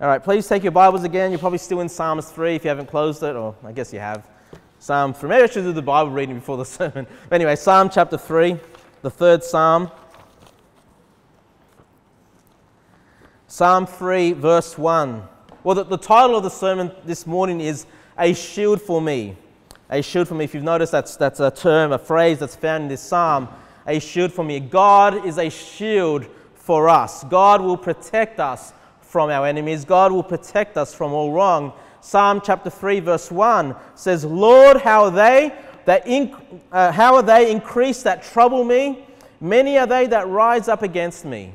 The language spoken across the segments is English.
All right, please take your Bibles again. You're probably still in Psalms 3 if you haven't closed it, or I guess you have. Psalm 3. Maybe I should do the Bible reading before the sermon. But anyway, Psalm chapter 3, the third Psalm. Psalm 3, verse 1. Well, the, the title of the sermon this morning is A Shield for Me. A shield for me. If you've noticed, that's, that's a term, a phrase that's found in this psalm. A shield for me. God is a shield for us. God will protect us from our enemies. God will protect us from all wrong. Psalm chapter 3, verse 1 says, Lord, how are they that inc- uh, how are they increased that trouble me? Many are they that rise up against me.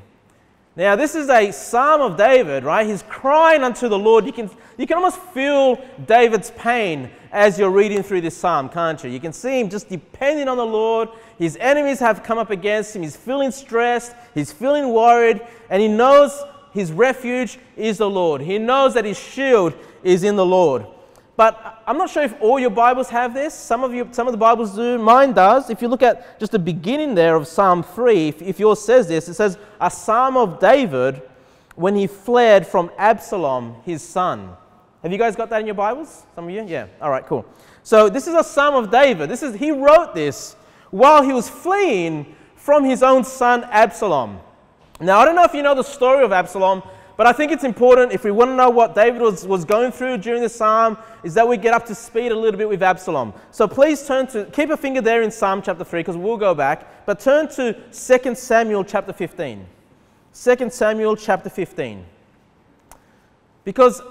Now, this is a psalm of David, right? He's crying unto the Lord. You can, you can almost feel David's pain as you're reading through this psalm, can't you? You can see him just depending on the Lord. His enemies have come up against him. He's feeling stressed. He's feeling worried. And he knows his refuge is the Lord. He knows that his shield is in the Lord. But I'm not sure if all your Bibles have this. Some of you, some of the Bibles do. Mine does. If you look at just the beginning there of Psalm 3, if, if yours says this, it says, A psalm of David when he fled from Absalom, his son. Have you guys got that in your Bibles? Some of you? Yeah. All right, cool. So this is a psalm of David. This is he wrote this while he was fleeing from his own son Absalom. Now, I don't know if you know the story of Absalom, but I think it's important if we want to know what David was, was going through during the psalm, is that we get up to speed a little bit with Absalom. So please turn to, keep a finger there in Psalm chapter 3, because we'll go back, but turn to 2 Samuel chapter 15. 2 Samuel chapter 15. Because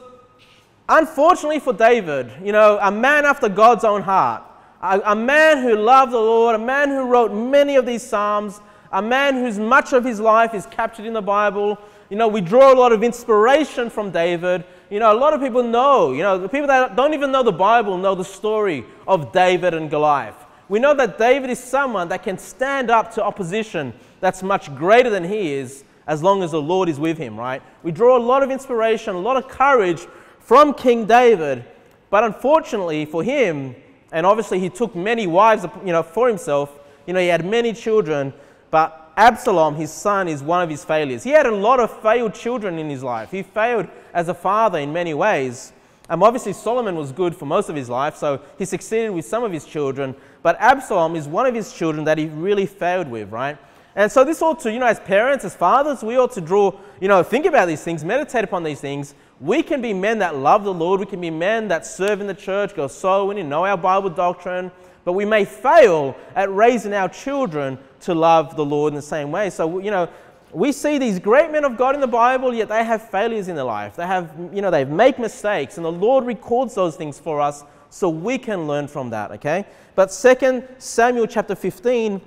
unfortunately for David, you know, a man after God's own heart, a, a man who loved the Lord, a man who wrote many of these psalms, a man whose much of his life is captured in the Bible. You know, we draw a lot of inspiration from David. You know, a lot of people know, you know, the people that don't even know the Bible know the story of David and Goliath. We know that David is someone that can stand up to opposition that's much greater than he is as long as the Lord is with him, right? We draw a lot of inspiration, a lot of courage from King David. But unfortunately for him, and obviously he took many wives, you know, for himself, you know, he had many children, but Absalom, his son, is one of his failures. He had a lot of failed children in his life. He failed as a father in many ways. Um, obviously, Solomon was good for most of his life, so he succeeded with some of his children. But Absalom is one of his children that he really failed with, right? And so this ought to, you know, as parents, as fathers, we ought to draw, you know, think about these things, meditate upon these things. We can be men that love the Lord. We can be men that serve in the church, go soul winning, know our Bible doctrine. But we may fail at raising our children to love the Lord in the same way. So, you know, we see these great men of God in the Bible, yet they have failures in their life. They have, you know, they make mistakes, and the Lord records those things for us so we can learn from that, okay? But 2 Samuel chapter 15,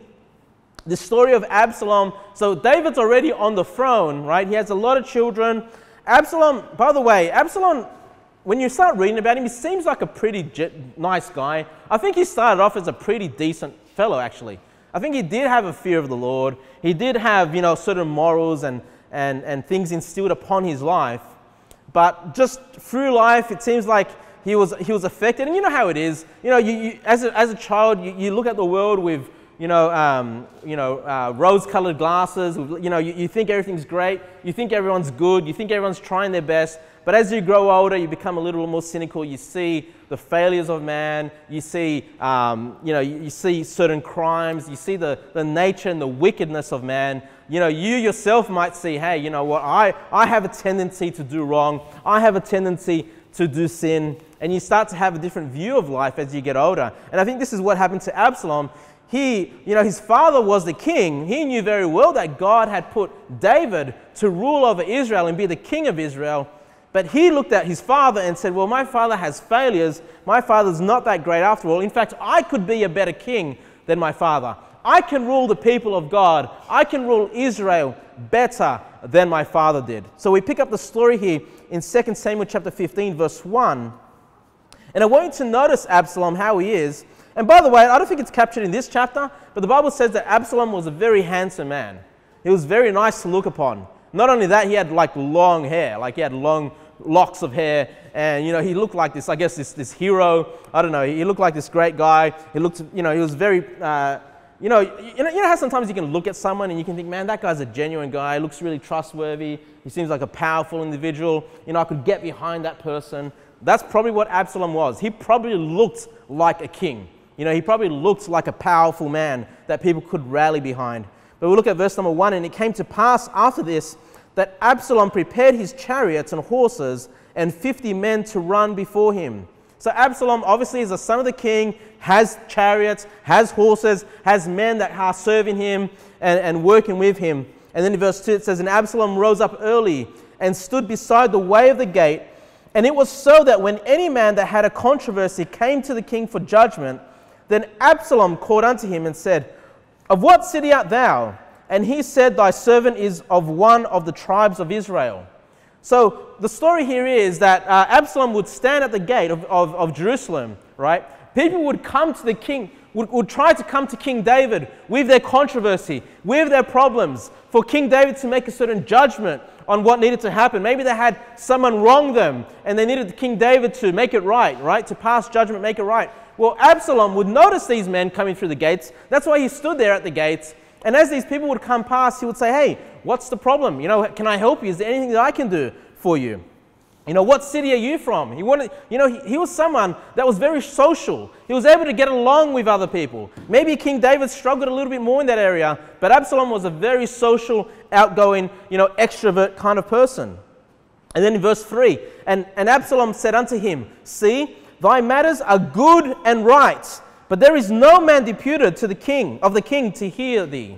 the story of Absalom. So David's already on the throne, right? He has a lot of children. Absalom, by the way, Absalom, when you start reading about him, he seems like a pretty nice guy. I think he started off as a pretty decent fellow, actually. I think he did have a fear of the Lord. He did have, you know, certain morals and, and, and things instilled upon his life. But just through life, it seems like he was, he was affected. And you know how it is. You know, you, you as, a, as a child, you, you look at the world with, you know, um, you know uh, rose-colored glasses. You know, you, you think everything's great. You think everyone's good. You think everyone's trying their best. But as you grow older, you become a little more cynical. You see the failures of man. You see, um, you know, you, you, see certain crimes. You see the, the nature and the wickedness of man. You know, you yourself might see, hey, you know what, I, I have a tendency to do wrong. I have a tendency to do sin. And you start to have a different view of life as you get older. And I think this is what happened to Absalom. He, you know, his father was the king. He knew very well that God had put David to rule over Israel and be the king of Israel. But he looked at his father and said, Well, my father has failures. My father's not that great after all. In fact, I could be a better king than my father. I can rule the people of God. I can rule Israel better than my father did. So we pick up the story here in 2 Samuel chapter 15, verse 1. And I want you to notice Absalom, how he is. And by the way, I don't think it's captured in this chapter, but the Bible says that Absalom was a very handsome man. He was very nice to look upon. Not only that, he had like long hair, like he had long locks of hair, and you know he looked like this. I guess this this hero. I don't know. He looked like this great guy. He looked, you know, he was very. Uh, you know, you know, you know how sometimes you can look at someone and you can think, man, that guy's a genuine guy, looks really trustworthy, he seems like a powerful individual, you know, I could get behind that person. That's probably what Absalom was. He probably looked like a king. You know, he probably looked like a powerful man that people could rally behind. But we'll look at verse number one, and it came to pass after this that Absalom prepared his chariots and horses and 50 men to run before him. So Absalom obviously is the son of the king, has chariots, has horses, has men that are serving him and, and working with him. And then in verse 2 it says, And Absalom rose up early and stood beside the way of the gate. And it was so that when any man that had a controversy came to the king for judgment, then Absalom called unto him and said, Of what city art thou? And he said, Thy servant is of one of the tribes of Israel. So the story here is that uh, Absalom would stand at the gate of, of, of, Jerusalem, right? People would come to the king, would, would try to come to King David with their controversy, with their problems, for King David to make a certain judgment on what needed to happen. Maybe they had someone wrong them and they needed King David to make it right, right? To pass judgment, make it right. Well, Absalom would notice these men coming through the gates. That's why he stood there at the gates. And as these people would come past, he would say, Hey, what's the problem? You know, can I help you? Is there anything that I can do for you? You know, what city are you from? He wanted, you know, he, he, was someone that was very social. He was able to get along with other people. Maybe King David struggled a little bit more in that area, but Absalom was a very social, outgoing, you know, extrovert kind of person. And then in verse 3, and, and Absalom said unto him, See, thy matters are good and right, but there is no man deputed to the king of the king to hear thee.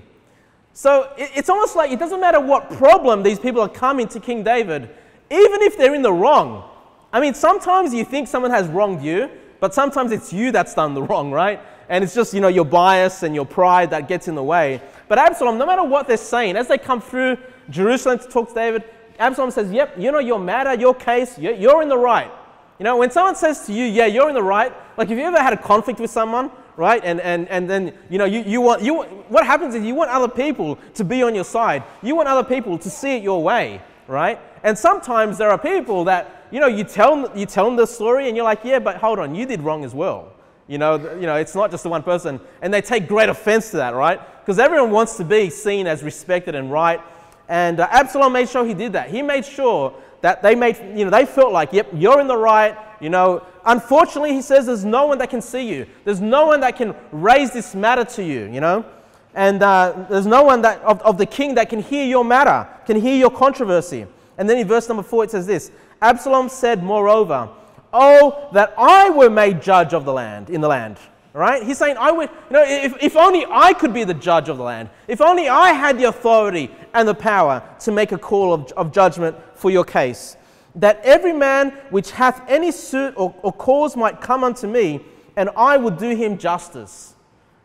So it's almost like it doesn't matter what problem these people are coming to King David, even if they're in the wrong. I mean, sometimes you think someone has wronged you, but sometimes it's you that's done the wrong, right? And it's just, you know, your bias and your pride that gets in the way. But Absalom, no matter what they're saying, as they come through Jerusalem to talk to David, Absalom says, Yep, you know, you're mad at your case, you're in the right. You know, when someone says to you, Yeah, you're in the right, like if you ever had a conflict with someone, right? And, and, and then, you know, you, you want, you, what happens is you want other people to be on your side. You want other people to see it your way, right? And sometimes there are people that, you know, you tell, you tell them the story and you're like, yeah, but hold on, you did wrong as well. You know, you know, it's not just the one person. And they take great offense to that, right? Because everyone wants to be seen as respected and right. And uh, Absalom made sure he did that. He made sure that they made, you know, they felt like, yep, you're in the right. You know, unfortunately, he says there's no one that can see you. There's no one that can raise this matter to you, you know. And uh, there's no one that, of, of the king that can hear your matter, can hear your controversy. And then in verse number four, it says this Absalom said, moreover, Oh, that I were made judge of the land, in the land. Right? He's saying, I would, you know, if, if only I could be the judge of the land, if only I had the authority and the power to make a call of, of judgment for your case, that every man which hath any suit or, or cause might come unto me, and I would do him justice.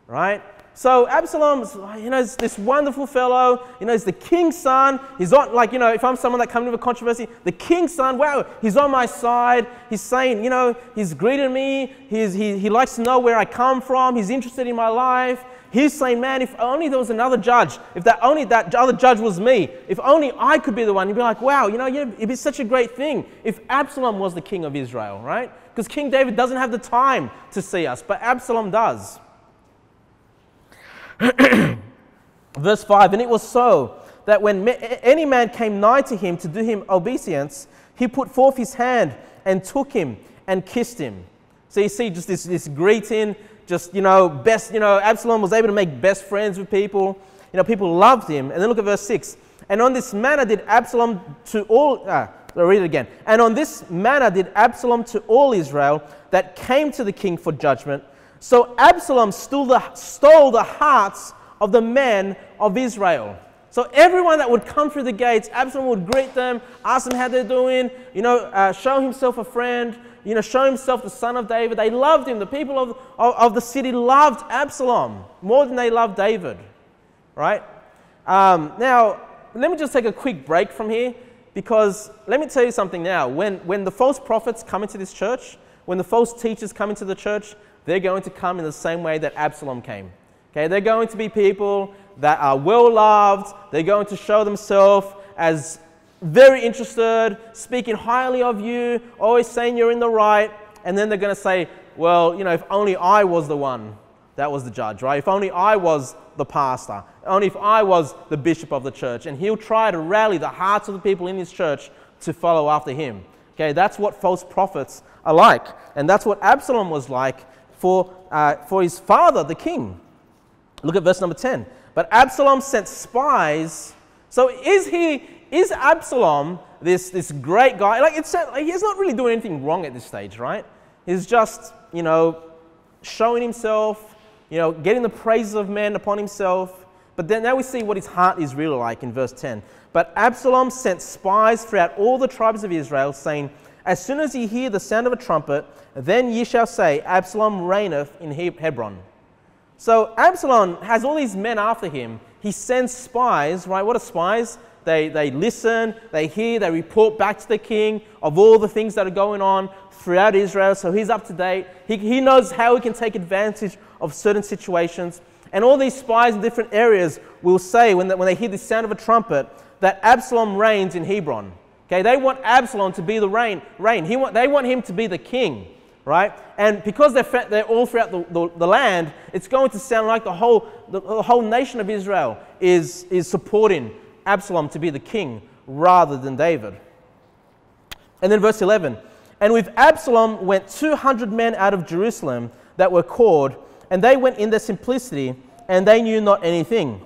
Right? So Absalom's, you know, this wonderful fellow, you know, he's the king's son. He's on, like, you know, if I'm someone that comes to a controversy, the king's son, wow, he's on my side. He's saying, you know, he's greeted me. He's, he, he likes to know where I come from. He's interested in my life. He's saying, man, if only there was another judge, if that only that other judge was me, if only I could be the one, he'd be like, wow, you know, it'd be such a great thing if Absalom was the king of Israel, right? Because King David doesn't have the time to see us, but Absalom does. Verse 5 And it was so that when any man came nigh to him to do him obeisance, he put forth his hand and took him and kissed him. So you see, just this, this greeting, just, you know, best, you know, Absalom was able to make best friends with people. You know, people loved him. And then look at verse 6. And on this manner did Absalom to all, ah, I'll read it again. And on this manner did Absalom to all Israel that came to the king for judgment, so Absalom stole the, stole the hearts of the men of Israel. So everyone that would come through the gates, Absalom would greet them, ask them how they're doing, you know, uh, show himself a friend, you know, show himself the son of David. They loved him. The people of, of, of the city loved Absalom more than they loved David, right? Um, now, let me just take a quick break from here because let me tell you something now. When, when the false prophets come into this church, when the false teachers come into the church, they're going to come in the same way that Absalom came. Okay, they're going to be people that are well loved, they're going to show themselves as very interested, speaking highly of you, always saying you're in the right, and then they're going to say, Well, you know, if only I was the one that was the judge, right? If only I was the pastor, only if I was the bishop of the church. And he'll try to rally the hearts of the people in his church to follow after him. Okay, that's what false prophets are like. And that's what Absalom was like for, uh, for his father, the king. Look at verse number 10. But Absalom sent spies. So is he, is Absalom this, this great guy? Like, it's, like he's not really doing anything wrong at this stage, right? He's just, you know, showing himself, you know, getting the praises of men upon himself. But then now we see what his heart is really like in verse 10. But Absalom sent spies throughout all the tribes of Israel, saying, As soon as ye hear the sound of a trumpet, then ye shall say, Absalom reigneth in Hebron. So Absalom has all these men after him. He sends spies, right? What are spies? They, they listen, they hear, they report back to the king of all the things that are going on throughout Israel. So he's up to date. He, he knows how he can take advantage of certain situations. And all these spies in different areas will say, when they, when they hear the sound of a trumpet, that Absalom reigns in Hebron. Okay, they want Absalom to be the reign. reign. He want, they want him to be the king, right? And because they're, they're all throughout the, the, the land, it's going to sound like the whole, the, the whole nation of Israel is, is supporting Absalom to be the king rather than David. And then verse 11 And with Absalom went 200 men out of Jerusalem that were called, and they went in their simplicity, and they knew not anything.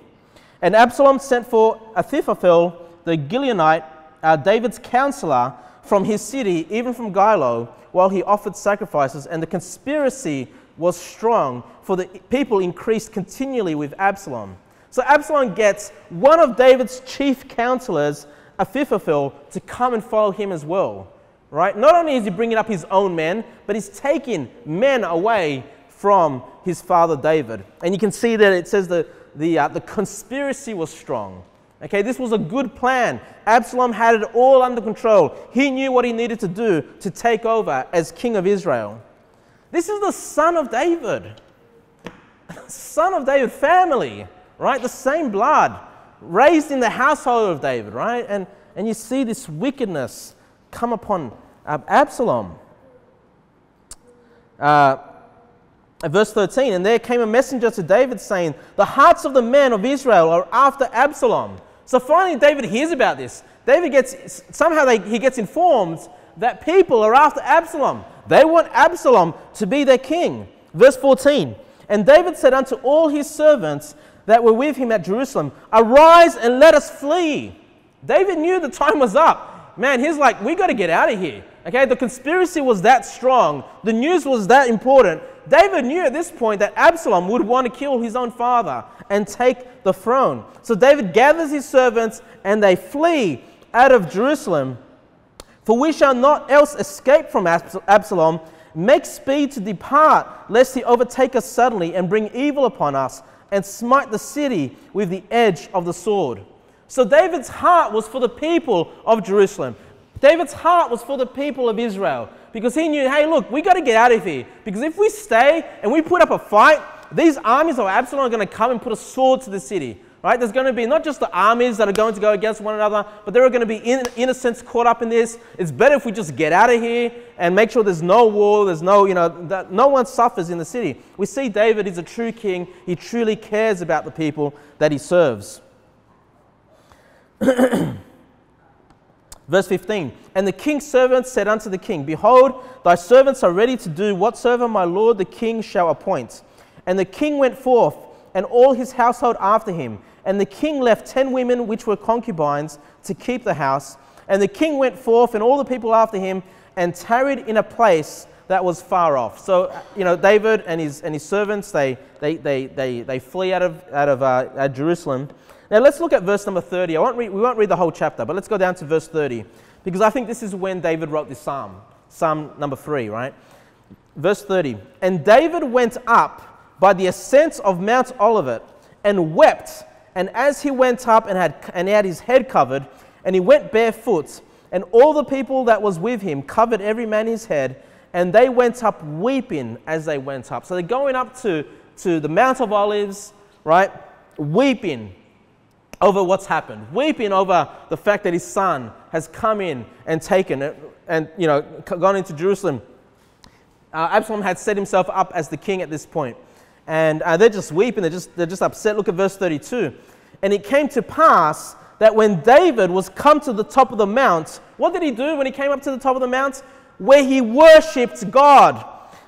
And Absalom sent for Ahithophel the Gilonite, uh, David's counselor, from his city, even from Gilo, while he offered sacrifices. And the conspiracy was strong, for the people increased continually with Absalom. So Absalom gets one of David's chief counselors, Ahithophel, to come and follow him as well. Right? Not only is he bringing up his own men, but he's taking men away from his father David. And you can see that it says that the, uh, the conspiracy was strong. Okay, this was a good plan. Absalom had it all under control. He knew what he needed to do to take over as king of Israel. This is the son of David. son of David, family, right? The same blood, raised in the household of David, right? And, and you see this wickedness come upon uh, Absalom. Uh, verse 13, and there came a messenger to David saying, The hearts of the men of Israel are after Absalom. So finally, David hears about this. David gets, somehow they, he gets informed that people are after Absalom. They want Absalom to be their king. Verse 14, and David said unto all his servants that were with him at Jerusalem, Arise and let us flee. David knew the time was up. Man, he's like, We got to get out of here. Okay, the conspiracy was that strong, the news was that important. David knew at this point that Absalom would want to kill his own father and take the throne. So David gathers his servants and they flee out of Jerusalem. For we shall not else escape from Absalom. Make speed to depart, lest he overtake us suddenly and bring evil upon us and smite the city with the edge of the sword. So David's heart was for the people of Jerusalem. David's heart was for the people of Israel because he knew, hey, look, we got to get out of here. Because if we stay and we put up a fight, these armies of Absalom are going to come and put a sword to the city. Right? There's going to be not just the armies that are going to go against one another, but there are going to be innocents caught up in this. It's better if we just get out of here and make sure there's no war, there's no, you know, that no one suffers in the city. We see David is a true king. He truly cares about the people that he serves. Verse 15 And the king's servants said unto the king, Behold, thy servants are ready to do whatsoever my lord the king shall appoint. And the king went forth, and all his household after him. And the king left ten women which were concubines to keep the house. And the king went forth, and all the people after him, and tarried in a place that was far off. So, you know, David and his, and his servants, they, they, they, they, they flee out of, out of uh, Jerusalem. Now let's look at verse number 30. I won't read, we won't read the whole chapter, but let's go down to verse 30 because I think this is when David wrote this psalm, Psalm number 3, right? Verse 30. And David went up by the ascent of Mount Olivet and wept. And as he went up and had, and had his head covered, and he went barefoot, and all the people that was with him covered every man his head, and they went up weeping as they went up. So they're going up to, to the Mount of Olives, right? Weeping over what's happened, weeping over the fact that his son has come in and taken it and, you know, gone into Jerusalem. Uh, Absalom had set himself up as the king at this point. And uh, they're just weeping, they're just, they're just upset. Look at verse 32. And it came to pass that when David was come to the top of the mount, what did he do when he came up to the top of the mount? Where he worshipped God.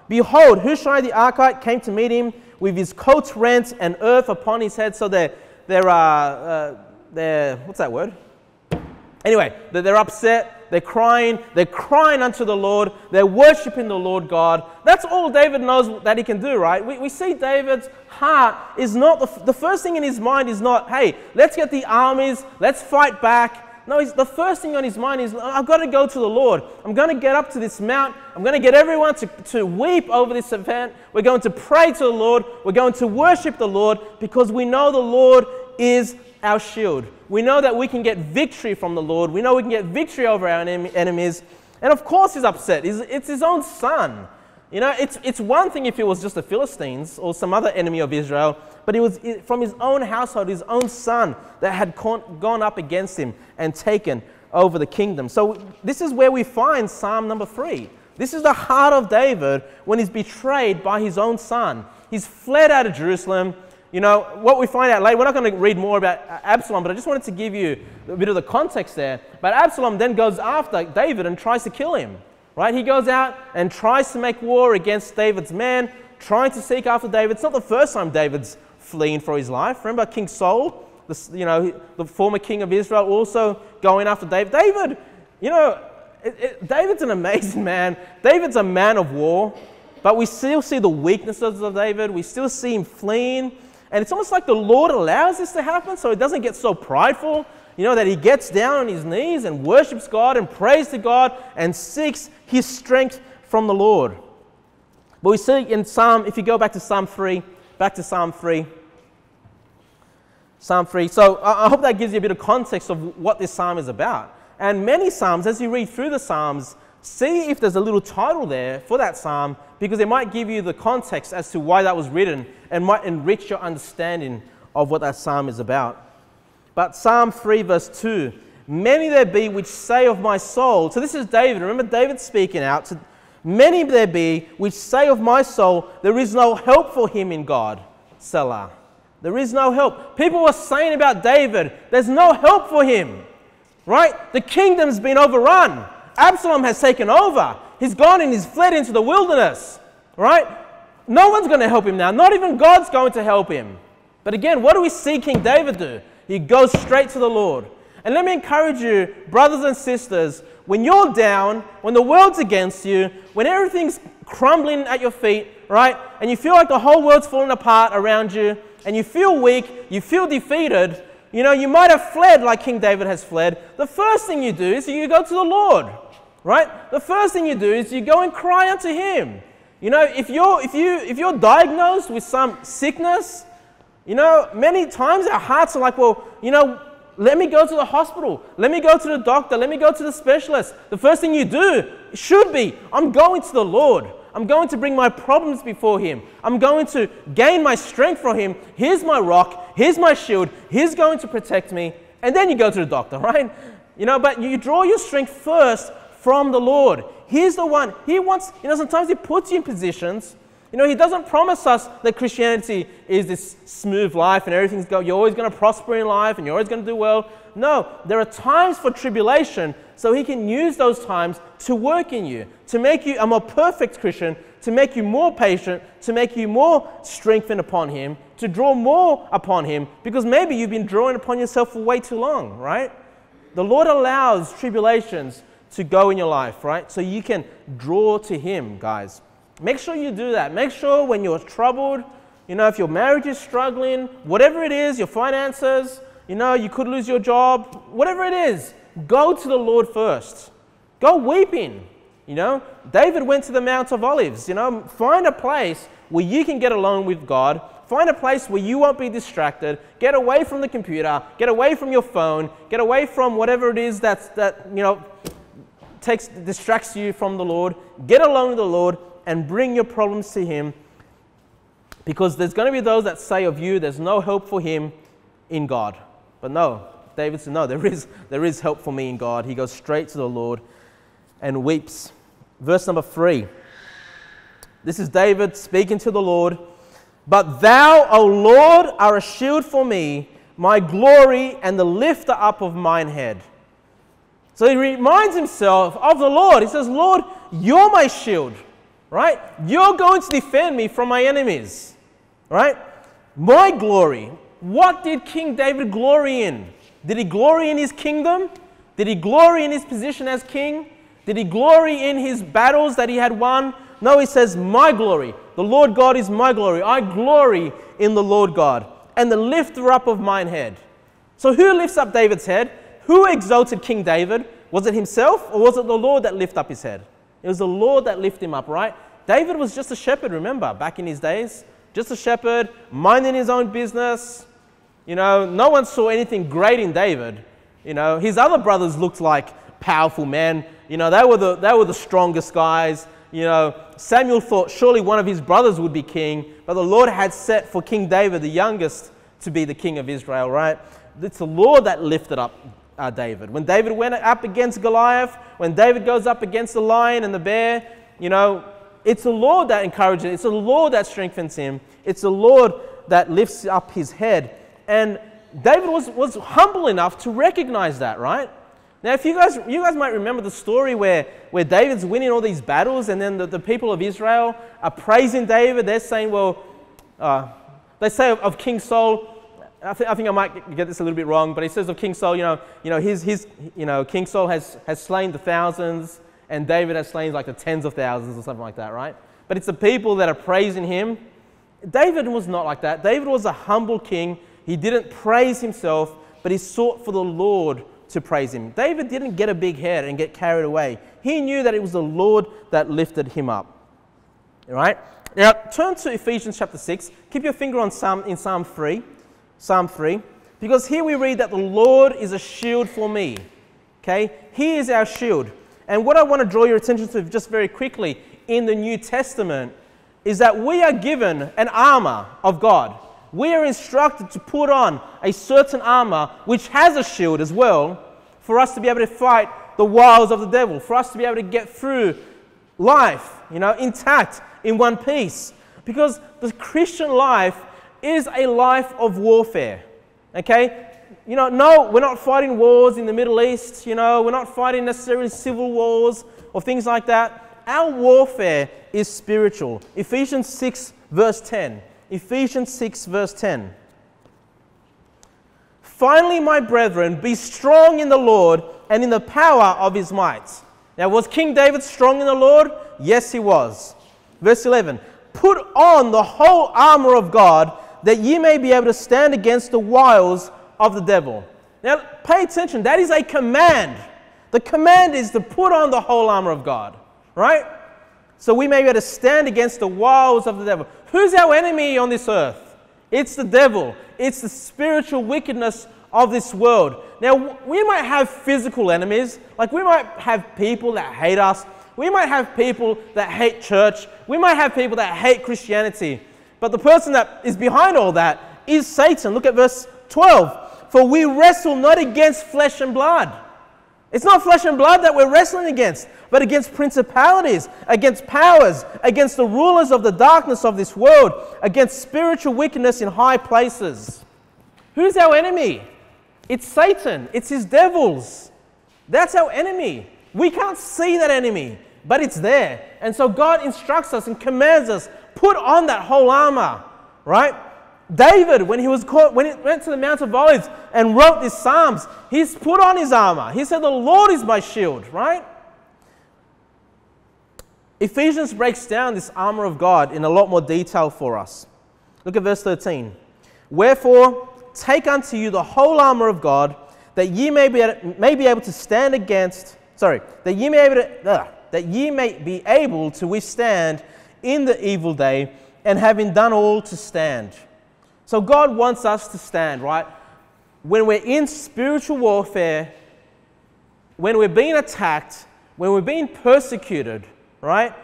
Behold, Hushai the Archite came to meet him with his coat rent and earth upon his head. So they're, they're, uh, uh, they're what's that word? Anyway, they're upset. They're crying. They're crying unto the Lord. They're worshiping the Lord God. That's all David knows that he can do, right? We, we see David's heart is not, the, the first thing in his mind is not, hey, let's get the armies, let's fight back. No, he's the first thing on his mind is, I've got to go to the Lord. I'm going to get up to this mount. I'm going to get everyone to, to weep over this event. We're going to pray to the Lord. We're going to worship the Lord because we know the Lord is our shield. We know that we can get victory from the Lord. We know we can get victory over our enemies. And of course, he's upset. It's his own son. You know, it's, it's one thing if it was just the Philistines or some other enemy of Israel, but it was from his own household, his own son, that had gone up against him and taken over the kingdom. So, this is where we find Psalm number three. This is the heart of David when he's betrayed by his own son. He's fled out of Jerusalem. You know, what we find out later, we're not going to read more about Absalom, but I just wanted to give you a bit of the context there. But Absalom then goes after David and tries to kill him. Right? He goes out and tries to make war against David's men, trying to seek after David. It's not the first time David's fleeing for his life. Remember King Saul, the, you know, the former king of Israel, also going after David. David, you know, it, it, David's an amazing man. David's a man of war, but we still see the weaknesses of David. We still see him fleeing. And it's almost like the Lord allows this to happen so he doesn't get so prideful you know, that he gets down on his knees and worships God and prays to God and seeks his strength from the Lord. But we see in Psalm, if you go back to Psalm 3, back to Psalm 3, Psalm 3. So I hope that gives you a bit of context of what this psalm is about. And many psalms, as you read through the psalms, see if there's a little title there for that psalm because it might give you the context as to why that was written and might enrich your understanding of what that psalm is about. But Psalm 3, verse 2 Many there be which say of my soul. So this is David. Remember, David speaking out. To, Many there be which say of my soul, there is no help for him in God. Selah. There is no help. People were saying about David, there's no help for him. Right? The kingdom's been overrun. Absalom has taken over. He's gone and he's fled into the wilderness. Right? No one's going to help him now. Not even God's going to help him. But again, what do we see King David do? He goes straight to the Lord. And let me encourage you, brothers and sisters, when you're down, when the world's against you, when everything's crumbling at your feet, right? And you feel like the whole world's falling apart around you, and you feel weak, you feel defeated, you know, you might have fled like King David has fled. The first thing you do is you go to the Lord, right? The first thing you do is you go and cry unto Him. You know, if you're, if you, if you're diagnosed with some sickness, you know, many times our hearts are like, well, you know, let me go to the hospital. Let me go to the doctor. Let me go to the specialist. The first thing you do should be, I'm going to the Lord. I'm going to bring my problems before Him. I'm going to gain my strength from Him. Here's my rock. Here's my shield. He's going to protect me. And then you go to the doctor, right? You know, but you draw your strength first from the Lord. He's the one. He wants, you know, sometimes He puts you in positions you know, he doesn't promise us that Christianity is this smooth life and everything's going, you're always going to prosper in life and you're always going to do well. No, there are times for tribulation, so he can use those times to work in you, to make you a more perfect Christian, to make you more patient, to make you more strengthened upon him, to draw more upon him, because maybe you've been drawing upon yourself for way too long, right? The Lord allows tribulations to go in your life, right? So you can draw to him, guys. Make sure you do that. Make sure when you're troubled, you know, if your marriage is struggling, whatever it is, your finances, you know, you could lose your job, whatever it is, go to the Lord first. Go weeping. You know, David went to the Mount of Olives. You know, find a place where you can get alone with God. Find a place where you won't be distracted. Get away from the computer. Get away from your phone. Get away from whatever it is that's, that, you know, takes, distracts you from the Lord. Get alone with the Lord and bring your problems to Him because there's going to be those that say of you, there's no hope for him in God. But no, David said, no, there is, there is help for me in God. He goes straight to the Lord and weeps. Verse number three. This is David speaking to the Lord. But thou, O Lord, are a shield for me, my glory, and the lifter up of mine head. So he reminds himself of the Lord. He says, Lord, you're my shield, right? You're going to defend me from my enemies, right? My glory. What did King David glory in? Did he glory in his kingdom? Did he glory in his position as king? Did he glory in his battles that he had won? No, he says, My glory. The Lord God is my glory. I glory in the Lord God and the lifter up of mine head. So, who lifts up David's head? Who exalted King David? Was it himself or was it the Lord that lifted up his head? It was the Lord that lifted him up, right? David was just a shepherd, remember, back in his days. Just a shepherd, minding his own business. You know, no one saw anything great in David. You know, his other brothers looked like powerful men. You know, they were the, they were the strongest guys. You know, Samuel thought surely one of his brothers would be king, but the Lord had set for King David, the youngest, to be the king of Israel, right? It's the Lord that lifted up uh, David. When David went up against Goliath, when David goes up against the lion and the bear, you know, it's the Lord that encourages him. It's the Lord that strengthens him. It's the Lord that lifts up his head. And David was, was humble enough to recognize that, right? Now, if you guys, you guys might remember the story where, where David's winning all these battles, and then the, the people of Israel are praising David. They're saying, well, uh, they say of, of King Saul, I, th- I think I might get this a little bit wrong, but he says of King Saul, you know, you know, his, his, you know King Saul has, has slain the thousands, and David has slain like the tens of thousands or something like that, right? But it's the people that are praising him. David was not like that. David was a humble king. He didn't praise himself, but he sought for the Lord to praise him. David didn't get a big head and get carried away. He knew that it was the Lord that lifted him up. All right? Now, turn to Ephesians chapter 6. Keep your finger on Psalm, in Psalm 3. Psalm 3. Because here we read that the Lord is a shield for me. Okay? He is our shield. And what I want to draw your attention to just very quickly in the New Testament is that we are given an armor of God. We are instructed to put on a certain armor which has a shield as well for us to be able to fight the wiles of the devil, for us to be able to get through life, you know, intact in one piece. Because the Christian life is a life of warfare. Okay? You know, no, we're not fighting wars in the Middle East, you know, we're not fighting necessarily civil wars or things like that. Our warfare is spiritual. Ephesians 6, verse 10. Ephesians 6, verse 10. Finally, my brethren, be strong in the Lord and in the power of his might. Now, was King David strong in the Lord? Yes, he was. Verse 11 Put on the whole armor of God that ye may be able to stand against the wiles of the devil. Now, pay attention, that is a command. The command is to put on the whole armor of God, right? So we may be able to stand against the wiles of the devil. Who's our enemy on this earth? It's the devil, it's the spiritual wickedness of this world. Now, we might have physical enemies, like we might have people that hate us, we might have people that hate church, we might have people that hate Christianity. But the person that is behind all that is Satan. Look at verse 12. For we wrestle not against flesh and blood. It's not flesh and blood that we're wrestling against, but against principalities, against powers, against the rulers of the darkness of this world, against spiritual wickedness in high places. Who's our enemy? It's Satan, it's his devils. That's our enemy. We can't see that enemy, but it's there. And so God instructs us and commands us put on that whole armor, right? David, when he was caught, when he went to the Mount of Olives and wrote these Psalms, he's put on his armor. He said, The Lord is my shield, right? Ephesians breaks down this armor of God in a lot more detail for us. Look at verse 13. Wherefore, take unto you the whole armor of God, that ye may be, may be able to stand against, sorry, that ye may, able to, that ye may be able to withstand in the evil day, and having done all to stand. So God wants us to stand, right? When we're in spiritual warfare, when we're being attacked, when we're being persecuted, right?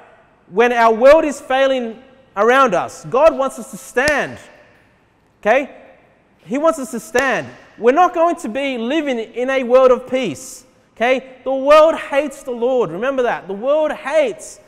When our world is failing around us, God wants us to stand. Okay? He wants us to stand. We're not going to be living in a world of peace. Okay? The world hates the Lord. Remember that. The world hates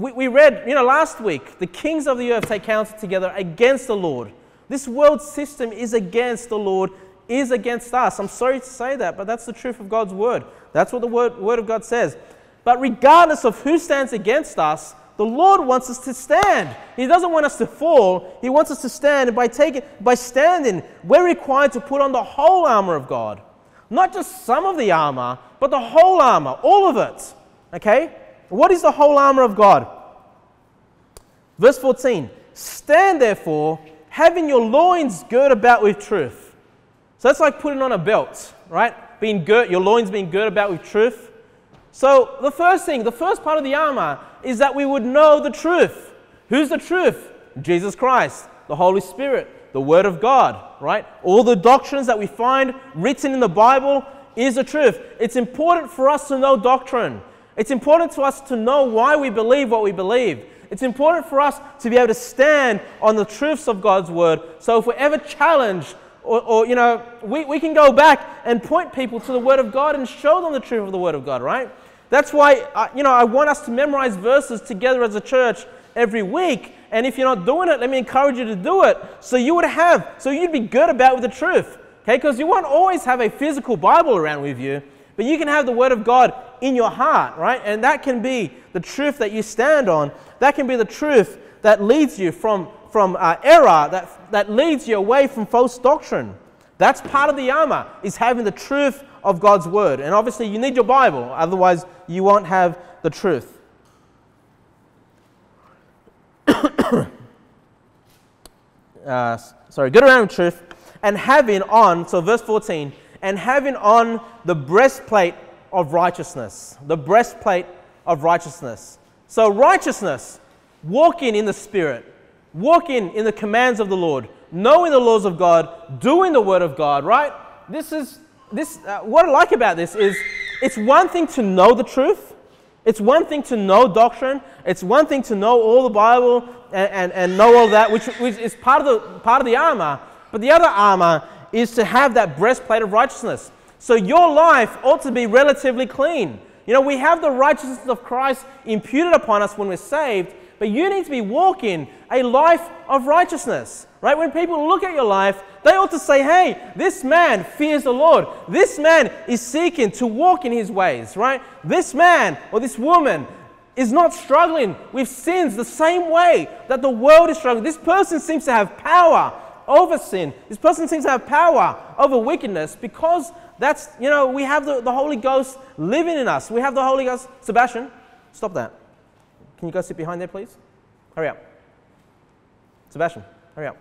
we, we read, you know, last week, the kings of the earth take counsel together against the Lord. This world system is against the Lord, is against us. I'm sorry to say that, but that's the truth of God's word. That's what the word, word of God says. But regardless of who stands against us, the Lord wants us to stand. He doesn't want us to fall. He wants us to stand. And by taking, by standing, we're required to put on the whole armor of God. Not just some of the armor, but the whole armor, all of it. Okay? What is the whole armor of God? Verse 14 Stand therefore, having your loins girt about with truth. So that's like putting on a belt, right? Being girt, your loins being girt about with truth. So the first thing, the first part of the armor is that we would know the truth. Who's the truth? Jesus Christ, the Holy Spirit, the Word of God, right? All the doctrines that we find written in the Bible is the truth. It's important for us to know doctrine. It's important to us to know why we believe what we believe. It's important for us to be able to stand on the truths of God's word. So if we're ever challenged, or, or, you know, we, we can go back and point people to the word of God and show them the truth of the word of God, right? That's why, uh, you know, I want us to memorize verses together as a church every week. And if you're not doing it, let me encourage you to do it. So you would have, so you'd be good about with the truth. Okay, because you won't always have a physical Bible around with you, but you can have the Word of God in your heart, right? And that can be the truth that you stand on. That can be the truth that leads you from, from uh, error, that, that leads you away from false doctrine. That's part of the armor, is having the truth of God's Word. And obviously, you need your Bible, otherwise, you won't have the truth. uh, sorry, good around truth and having on, so verse 14, and having on the breastplate of righteousness. The breastplate of righteousness. So, righteousness, walking in the Spirit, walking in the commands of the Lord, knowing the laws of God, doing the Word of God, right? This is, this, uh, what I like about this is it's one thing to know the truth, it's one thing to know doctrine, it's one thing to know all the Bible and, and, and know all that, which, which is part of, the, part of the armor. But the other armor is to have that breastplate of righteousness. So your life ought to be relatively clean. You know, we have the righteousness of Christ imputed upon us when we're saved, but you need to be walking a life of righteousness. Right? When people look at your life, they ought to say, hey, this man fears the Lord. This man is seeking to walk in his ways, right? This man or this woman is not struggling with sins the same way that the world is struggling. This person seems to have power over sin. This person seems to have power over wickedness because that's, you know, we have the, the Holy Ghost living in us. We have the Holy Ghost. Sebastian, stop that. Can you go sit behind there, please? Hurry up. Sebastian, hurry up.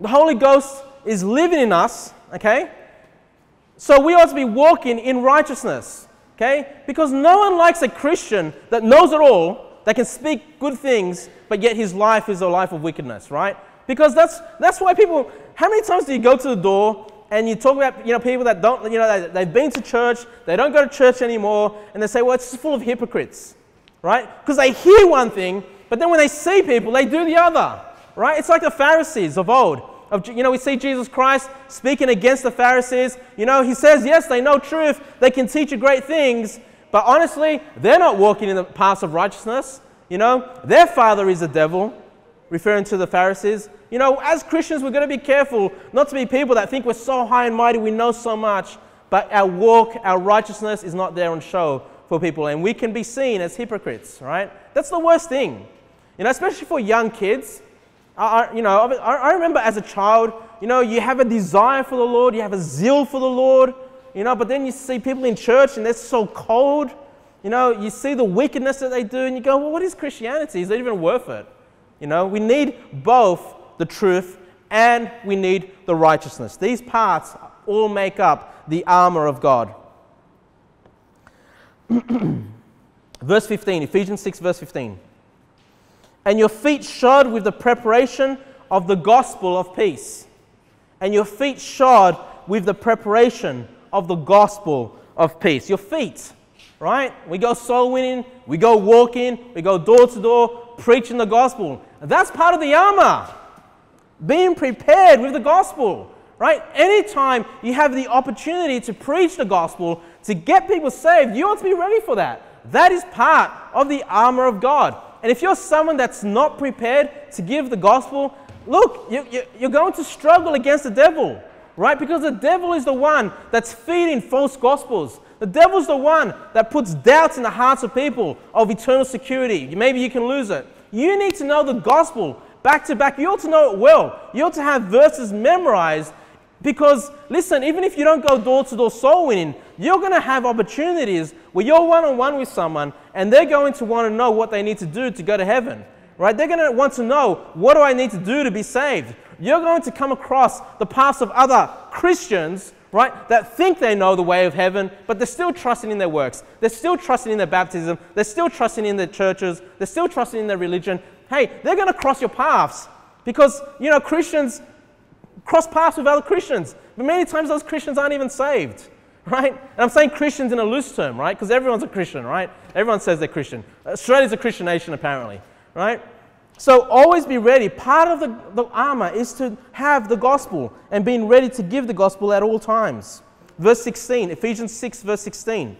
The Holy Ghost is living in us, okay? So we ought to be walking in righteousness, okay? Because no one likes a Christian that knows it all that can speak good things, but yet his life is a life of wickedness, right? Because that's, that's why people, how many times do you go to the door and you talk about, you know, people that don't, you know, they, have been to church, they don't go to church anymore, and they say, well, it's full of hypocrites, right? Because they hear one thing, but then when they see people, they do the other, right? It's like the Pharisees of old. Of, you know, we see Jesus Christ speaking against the Pharisees. You know, he says, yes, they know truth, they can teach you great things, but honestly, they're not walking in the paths of righteousness. You know, their father is the devil, referring to the Pharisees. You know, as Christians, we're going to be careful not to be people that think we're so high and mighty, we know so much, but our walk, our righteousness is not there on show for people, and we can be seen as hypocrites, right? That's the worst thing. You know, especially for young kids. I, you know, I, I remember as a child, you know, you have a desire for the Lord, you have a zeal for the Lord, you know, but then you see people in church and they're so cold. You know, you see the wickedness that they do and you go, well, what is Christianity? Is it even worth it? You know, we need both the truth and we need the righteousness. These parts all make up the armor of God. verse 15, Ephesians 6, verse 15. And your feet shod with the preparation of the gospel of peace. And your feet shod with the preparation of the gospel of peace. Your feet, right? We go soul winning, we go walking, we go door to door preaching the gospel. That's part of the armor. Being prepared with the gospel, right? Anytime you have the opportunity to preach the gospel, to get people saved, you ought to be ready for that. That is part of the armor of God. And if you're someone that's not prepared to give the gospel, look, you, you, you're going to struggle against the devil, right? Because the devil is the one that's feeding false gospels. The devil's the one that puts doubts in the hearts of people of eternal security. Maybe you can lose it. You need to know the gospel back to back. You ought to know it well. You ought to have verses memorized because, listen, even if you don't go door to door soul winning, you're going to have opportunities where you're one on one with someone and they're going to want to know what they need to do to go to heaven, right? They're going to want to know, what do I need to do to be saved? You're going to come across the paths of other Christians, right, that think they know the way of heaven, but they're still trusting in their works. They're still trusting in their baptism. They're still trusting in their churches. They're still trusting in their religion. Hey, they're going to cross your paths because, you know, Christians cross paths with other Christians. But many times those Christians aren't even saved, right? And I'm saying Christians in a loose term, right? Because everyone's a Christian, right? Everyone says they're Christian. Australia's a Christian nation, apparently, right? So always be ready. Part of the, the armor is to have the gospel and being ready to give the gospel at all times. Verse 16, Ephesians 6, verse 16.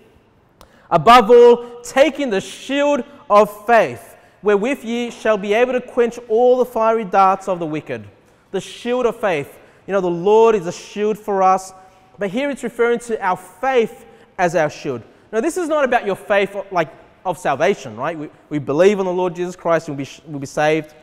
Above all, taking the shield of faith, wherewith ye shall be able to quench all the fiery darts of the wicked the shield of faith. You know, the Lord is a shield for us, but here it's referring to our faith as our shield. Now, this is not about your faith like of salvation, right? We, we believe in the Lord Jesus Christ and we'll be, we'll be saved.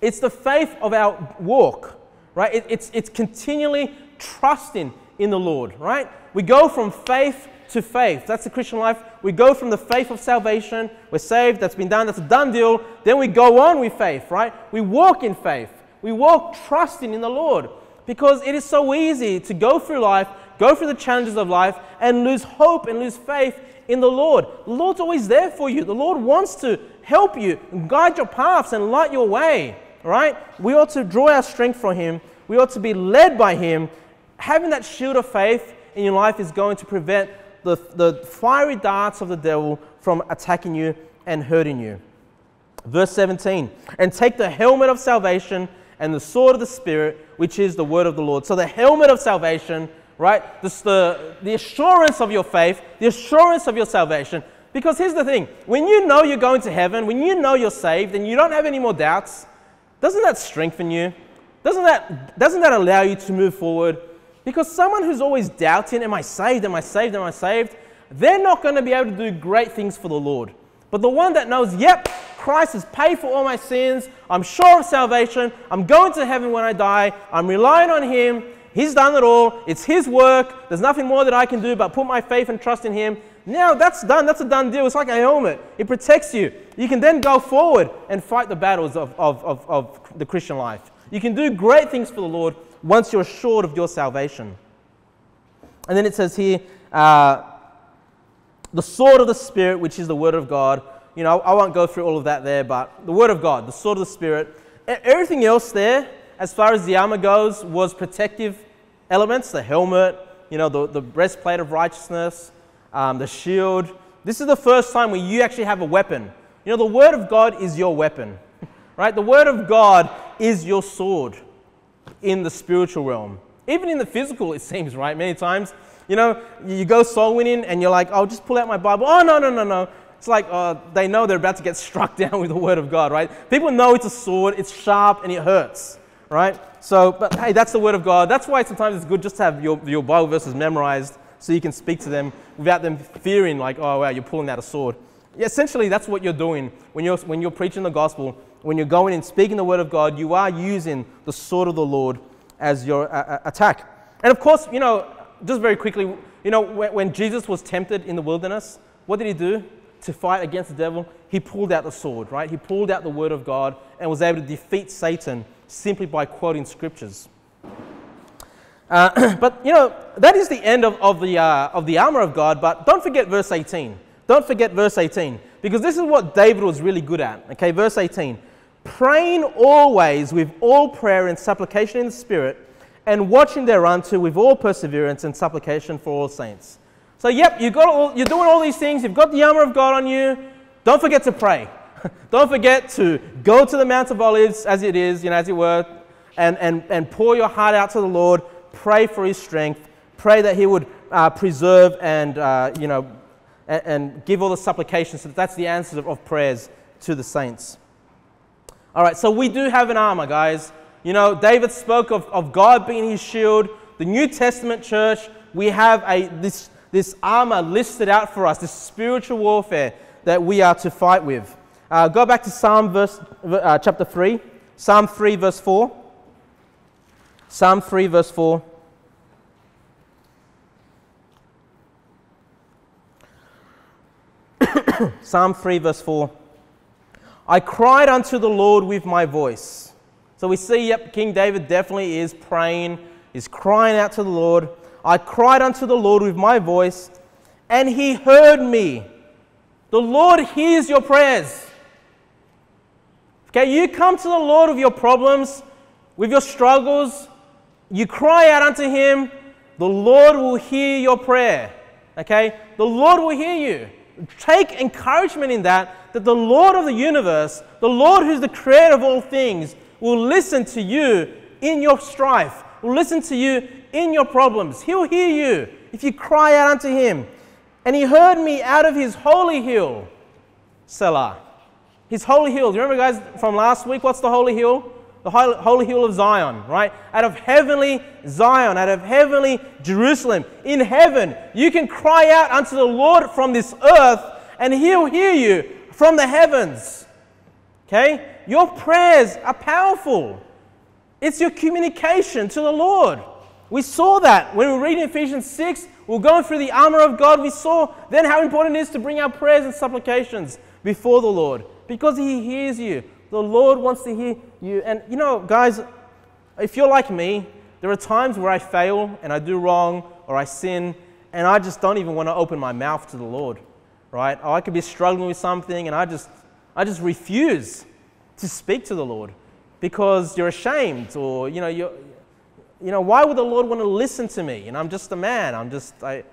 It's the faith of our walk, right? It, it's, it's continually trusting in the Lord, right? We go from faith to faith. That's the Christian life. We go from the faith of salvation, we're saved, that's been done, that's a done deal. Then we go on with faith, right? We walk in faith. We walk trusting in the Lord because it is so easy to go through life, go through the challenges of life, and lose hope and lose faith in the Lord. The Lord's always there for you. The Lord wants to help you, guide your paths, and light your way, right? We ought to draw our strength from Him. We ought to be led by Him. Having that shield of faith in your life is going to prevent the, the fiery darts of the devil from attacking you and hurting you. Verse 17, and take the helmet of salvation and the sword of the Spirit, which is the word of the Lord. So the helmet of salvation, right? This, the, the assurance of your faith, the assurance of your salvation. Because here's the thing when you know you're going to heaven, when you know you're saved, and you don't have any more doubts, doesn't that strengthen you? Doesn't that, doesn't that allow you to move forward? Because someone who's always doubting, Am I saved? Am I saved? Am I saved? They're not going to be able to do great things for the Lord. But the one that knows, Yep, Christ has paid for all my sins. I'm sure of salvation. I'm going to heaven when I die. I'm relying on Him. He's done it all. It's His work. There's nothing more that I can do but put my faith and trust in Him. Now that's done. That's a done deal. It's like a helmet, it protects you. You can then go forward and fight the battles of, of, of, of the Christian life. You can do great things for the Lord once you're assured of your salvation. And then it says here, uh, the sword of the Spirit, which is the word of God you know, I won't go through all of that there, but the Word of God, the sword of the Spirit, everything else there, as far as the armor goes, was protective elements the helmet, you know, the, the breastplate of righteousness, um, the shield. This is the first time where you actually have a weapon. You know, the Word of God is your weapon, right? The Word of God is your sword in the spiritual realm. Even in the physical, it seems, right? Many times, you know, you go soul winning and you're like, I'll just pull out my Bible. Oh, no, no, no, no. It's like uh, they know they're about to get struck down with the word of God, right? People know it's a sword, it's sharp, and it hurts, right? So, but hey, that's the word of God. That's why sometimes it's good just to have your, your Bible verses memorized so you can speak to them without them fearing, like, oh, wow, you're pulling out a sword. Yeah, essentially, that's what you're doing when you're, when you're preaching the gospel. When you're going and speaking the word of God, you are using the sword of the Lord as your uh, attack. And of course, you know, just very quickly, you know, when, when Jesus was tempted in the wilderness, what did he do? to fight against the devil, he pulled out the sword, right? He pulled out the word of God and was able to defeat Satan simply by quoting scriptures. Uh, but you know, that is the end of, of, the, uh, of the armor of God, but don't forget verse 18. Don't forget verse 18, because this is what David was really good at. Okay, verse 18. Praying always with all prayer and supplication in the Spirit, and watching thereunto with all perseverance and supplication for all saints. So, yep, you got all, you're doing all these things. You've got the armor of God on you. Don't forget to pray. Don't forget to go to the Mount of Olives as it is, you know, as it were, and, and, and pour your heart out to the Lord. Pray for His strength. Pray that He would uh, preserve and, uh, you know, and, and give all the supplications. So that's the answer of, of prayers to the saints. All right, so we do have an armor, guys. You know, David spoke of, of God being his shield. The New Testament church, we have a, this, this armor listed out for us, this spiritual warfare that we are to fight with. Uh, go back to Psalm verse, uh, chapter 3, Psalm 3, verse 4. Psalm 3, verse 4. Psalm 3, verse 4. I cried unto the Lord with my voice. So we see, yep, King David definitely is praying, is crying out to the Lord. I cried unto the Lord with my voice, and he heard me. The Lord hears your prayers. Okay, you come to the Lord with your problems, with your struggles, you cry out unto him, the Lord will hear your prayer. Okay? The Lord will hear you take encouragement in that, that the Lord of the universe, the Lord who's the creator of all things, will listen to you in your strife, will listen to you in your problems. He'll hear you if you cry out unto him. And he heard me out of his holy hill, Selah. His holy hill. Do you remember, guys, from last week? What's the holy hill? the holy hill of Zion, right? Out of heavenly Zion, out of heavenly Jerusalem, in heaven, you can cry out unto the Lord from this earth, and He'll hear you from the heavens. Okay? Your prayers are powerful. It's your communication to the Lord. We saw that when we read reading Ephesians 6, we are going through the armor of God. We saw then how important it is to bring our prayers and supplications before the Lord because He hears you. The Lord wants to hear you. And you know, guys, if you're like me, there are times where I fail and I do wrong or I sin, and I just don't even want to open my mouth to the Lord, right? Or I could be struggling with something and I just, I just refuse to speak to the Lord because you're ashamed or, you know, you're, you know, why would the Lord want to listen to me? And I'm just a man. I'm just, I,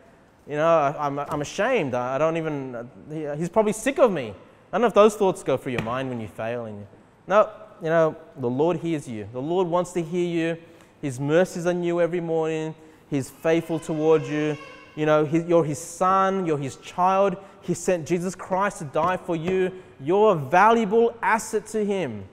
you know, I'm, I'm ashamed. I don't even, he's probably sick of me. I don't know if those thoughts go through your mind when you fail. And you, no, you know, the Lord hears you. The Lord wants to hear you. His mercies are new every morning. He's faithful towards you. You know, he, you're his son, you're his child. He sent Jesus Christ to die for you. You're a valuable asset to him,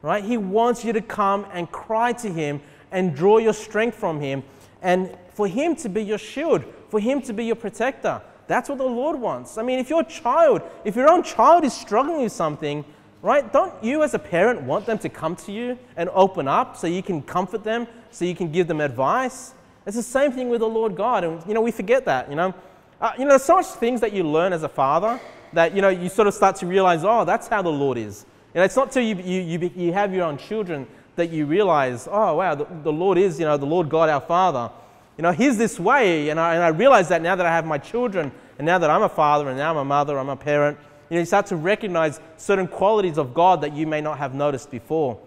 right? He wants you to come and cry to him and draw your strength from him and for him to be your shield, for him to be your protector. That's what the Lord wants. I mean, if your child, if your own child is struggling with something, right, don't you as a parent want them to come to you and open up so you can comfort them, so you can give them advice? It's the same thing with the Lord God. And, you know, we forget that, you know. Uh, you know, there's so much things that you learn as a father that, you know, you sort of start to realize, oh, that's how the Lord is. You know, it's not till you, you, you, you have your own children that you realize, oh, wow, the, the Lord is, you know, the Lord God our Father. You know, He's this way. And I, and I realize that now that I have my children and now that I'm a father and now I'm a mother, I'm a parent, you know, you start to recognize certain qualities of God that you may not have noticed before.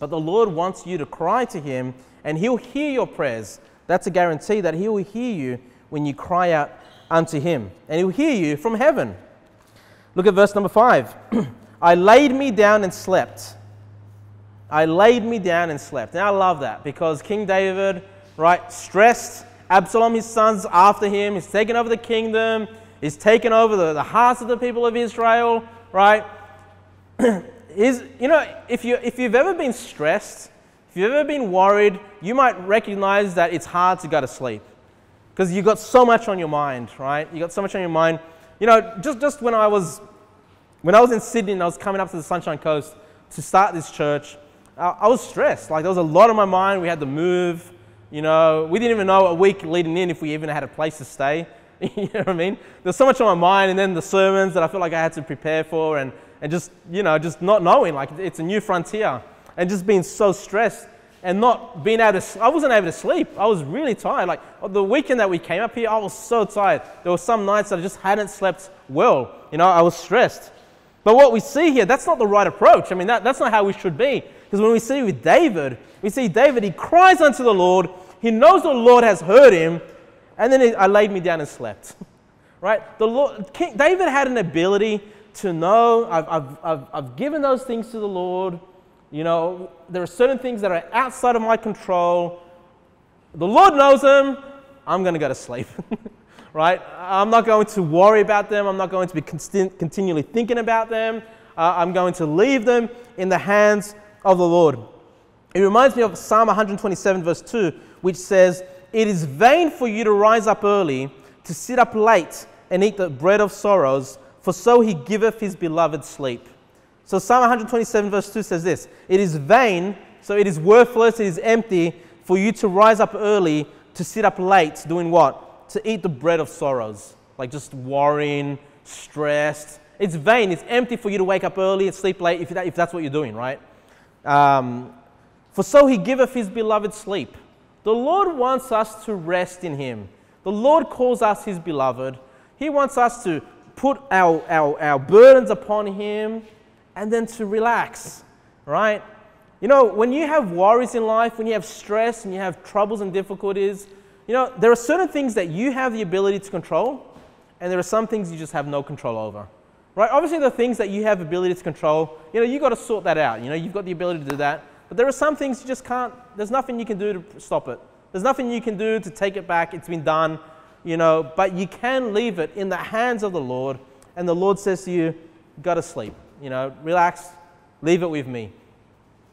But the Lord wants you to cry to Him and He'll hear your prayers. That's a guarantee that He will hear you when you cry out unto Him. And He'll hear you from heaven. Look at verse number five. I laid me down and slept. I laid me down and slept. Now I love that because King David, right, stressed, Absalom, his son's after him. He's taken over the kingdom. He's taken over the, the hearts of the people of Israel, right? Is, you know, if, you, if you've ever been stressed, if you've ever been worried, you might recognize that it's hard to go to sleep because you've got so much on your mind, right? You got so much on your mind. You know, just, just when I was when I was in Sydney and I was coming up to the Sunshine Coast to start this church, I, I was stressed. Like there was a lot on my mind. We had to move. You know, we didn't even know a week leading in if we even had a place to stay. you know what I mean? There's so much on my mind, and then the sermons that I felt like I had to prepare for, and, and just, you know, just not knowing, like it's a new frontier, and just being so stressed and not being able to, I wasn't able to sleep. I was really tired. Like oh, the weekend that we came up here, I was so tired. There were some nights that I just hadn't slept well. You know, I was stressed. But what we see here, that's not the right approach. I mean, that, that's not how we should be. Because when we see with David, we see David, he cries unto the Lord, he knows the Lord has heard him, and then he, I laid me down and slept. right? The Lord, King, David had an ability to know I've, I've, I've, I've given those things to the Lord. You know, there are certain things that are outside of my control. The Lord knows them. I'm going to go to sleep. right? I'm not going to worry about them. I'm not going to be continually thinking about them. Uh, I'm going to leave them in the hands of the Lord. It reminds me of Psalm 127, verse 2, which says, It is vain for you to rise up early, to sit up late, and eat the bread of sorrows, for so he giveth his beloved sleep. So Psalm 127, verse 2 says this It is vain, so it is worthless, it is empty for you to rise up early, to sit up late, doing what? To eat the bread of sorrows, like just worrying, stressed. It's vain, it's empty for you to wake up early and sleep late if, that, if that's what you're doing, right? Um, for so he giveth his beloved sleep. The Lord wants us to rest in him. The Lord calls us his beloved. He wants us to put our, our, our burdens upon him and then to relax, right? You know, when you have worries in life, when you have stress and you have troubles and difficulties, you know, there are certain things that you have the ability to control, and there are some things you just have no control over. Right? Obviously, the things that you have ability to control, you know, you've got to sort that out. You know, you've got the ability to do that. But there are some things you just can't, there's nothing you can do to stop it. There's nothing you can do to take it back. It's been done, you know, but you can leave it in the hands of the Lord. And the Lord says to you, go to sleep, you know, relax, leave it with me.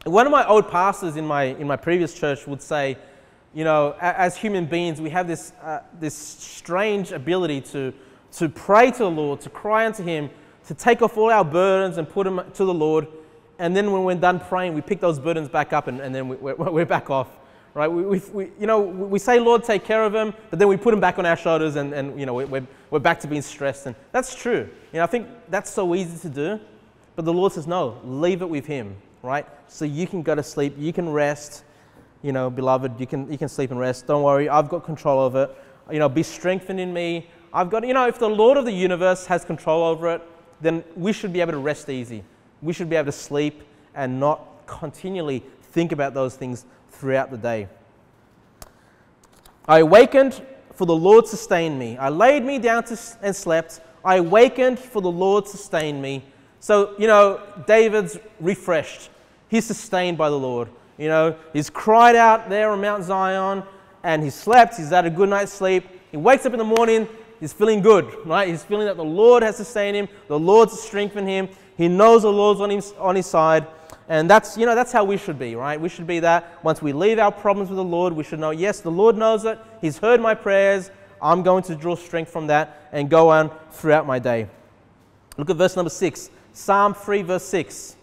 One of my old pastors in my, in my previous church would say, you know, as human beings, we have this, uh, this strange ability to, to pray to the Lord, to cry unto Him, to take off all our burdens and put them to the Lord and then when we're done praying, we pick those burdens back up and, and then we, we're, we're back off. Right? We, we, we, you know, we say, Lord, take care of them, but then we put them back on our shoulders and, and you know, we're, we're back to being stressed. And that's true. You know, I think that's so easy to do. But the Lord says, no, leave it with Him, right? So you can go to sleep, you can rest, you know, beloved, you can, you can sleep and rest. Don't worry, I've got control of it. You know, be strengthened in me. I've got, you know, if the Lord of the universe has control over it, then we should be able to rest easy we should be able to sleep and not continually think about those things throughout the day. I awakened, for the Lord sustained me. I laid me down to, and slept. I awakened, for the Lord sustained me. So, you know, David's refreshed. He's sustained by the Lord. You know, he's cried out there on Mount Zion and he slept. He's had a good night's sleep. He wakes up in the morning. He's feeling good, right? He's feeling that the Lord has sustained him. The Lord's strengthened him. He knows the Lord's on his, on his side. And that's, you know, that's how we should be, right? We should be that. Once we leave our problems with the Lord, we should know, yes, the Lord knows it. He's heard my prayers. I'm going to draw strength from that and go on throughout my day. Look at verse number six. Psalm 3, verse 6.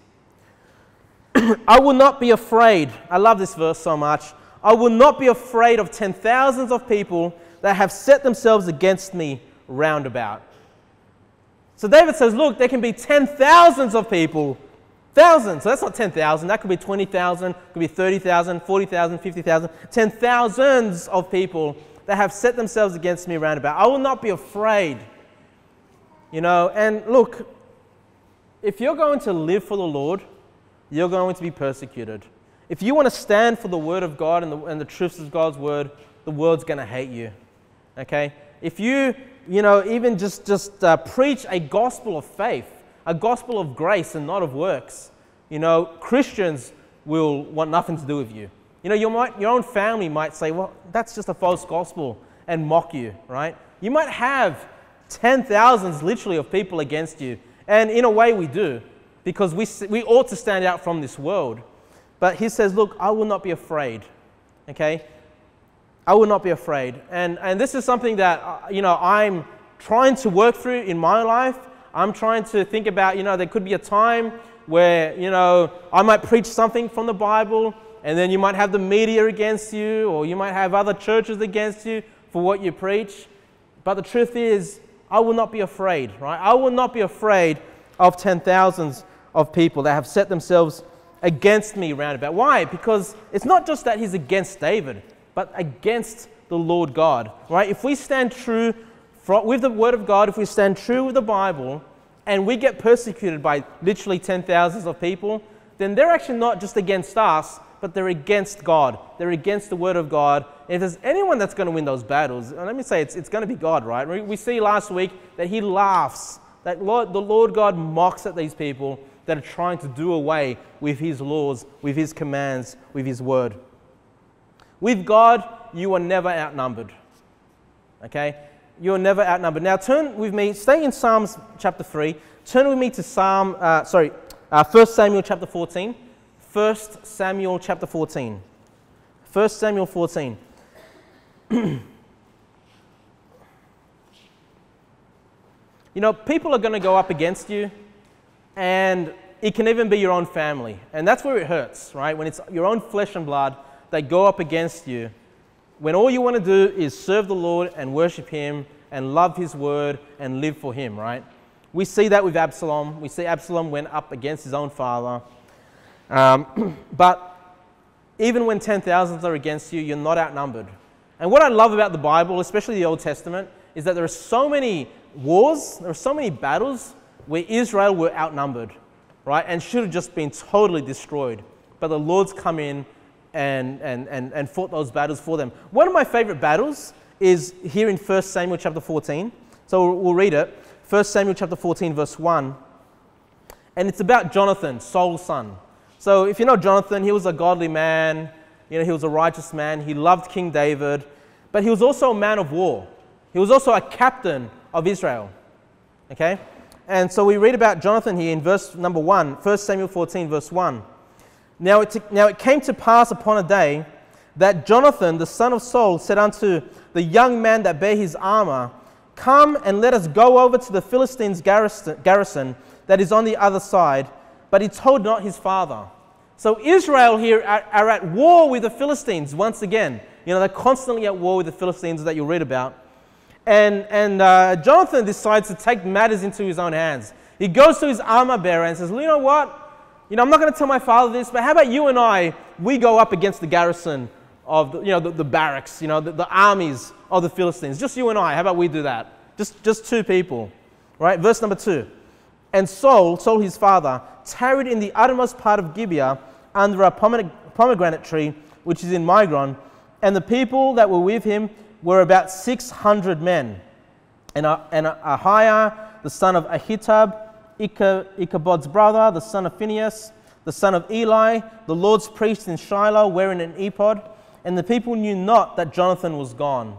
I will not be afraid. I love this verse so much. I will not be afraid of ten thousands of people that have set themselves against me round about. So David says, look, there can be ten thousands of people. Thousands. So that's not 10,000. That could be 20,000, could be 30,000, 40,000, 50,000. Ten thousands of people that have set themselves against me round about. I will not be afraid. You know, and look, if you're going to live for the Lord, you're going to be persecuted. If you want to stand for the Word of God and the, and the truths of God's Word, the world's going to hate you. Okay? If you you know, even just, just uh, preach a gospel of faith, a gospel of grace and not of works, you know, Christians will want nothing to do with you. You know, your, might, your own family might say, well, that's just a false gospel and mock you, right? You might have ten thousands literally of people against you. And in a way, we do, because we, we ought to stand out from this world. But he says, look, I will not be afraid. Okay? I will not be afraid. And, and this is something that, uh, you know, I'm trying to work through in my life. I'm trying to think about, you know, there could be a time where, you know, I might preach something from the Bible and then you might have the media against you or you might have other churches against you for what you preach. But the truth is, I will not be afraid, right? I will not be afraid of ten thousands of people that have set themselves against me roundabout. Why? Because it's not just that he's against David but against the Lord God. Right? If we stand true with the Word of God, if we stand true with the Bible, and we get persecuted by literally ten thousands of people, then they're actually not just against us, but they're against God. They're against the Word of God. And if there's anyone that's going to win those battles, let me say it's, it's going to be God, right? We, we see last week that He laughs, that Lord, the Lord God mocks at these people that are trying to do away with His laws, with His commands, with His Word. With God, you are never outnumbered. Okay? You're never outnumbered. Now turn with me, stay in Psalms chapter 3. Turn with me to Psalm, uh, sorry, uh, 1 Samuel chapter 14. 1 Samuel chapter 14. 1 Samuel 14. you know, people are going to go up against you, and it can even be your own family. And that's where it hurts, right? When it's your own flesh and blood, they go up against you. When all you want to do is serve the Lord and worship Him and love His word and live for Him, right? We see that with Absalom. We see Absalom went up against his own father. Um, but even when 10,000s are against you, you're not outnumbered. And what I love about the Bible, especially the Old Testament, is that there are so many wars, there are so many battles where Israel were outnumbered, right? And should have just been totally destroyed. But the Lord's come in and, and, and, and fought those battles for them. One of my favorite battles is here in 1 Samuel chapter 14. So we'll read it. 1 Samuel chapter 14, verse 1. And it's about Jonathan, Saul's son. So if you know Jonathan, he was a godly man. You know, he was a righteous man. He loved King David. But he was also a man of war. He was also a captain of Israel. Okay? And so we read about Jonathan here in verse number 1, 1 Samuel 14, verse 1. Now it, now it came to pass upon a day that Jonathan, the son of Saul, said unto the young man that bare his armor, Come and let us go over to the Philistines' garrison that is on the other side. But he told not his father. So Israel here are, are at war with the Philistines once again. You know, they're constantly at war with the Philistines that you'll read about. And, and uh, Jonathan decides to take matters into his own hands. He goes to his armor bearer and says, well, You know what? You know, I'm not going to tell my father this, but how about you and I, we go up against the garrison of the, you know, the, the barracks, you know, the, the armies of the Philistines. Just you and I. How about we do that? Just, just two people. Right? Verse number two. And Saul, Saul his father, tarried in the uttermost part of Gibeah under a pomegranate tree, which is in Migron. And the people that were with him were about 600 men. And, and Ahiah, the son of Ahitub, Ichabod's brother, the son of Phinehas, the son of Eli, the Lord's priest in Shiloh, wearing an ephod. And the people knew not that Jonathan was gone.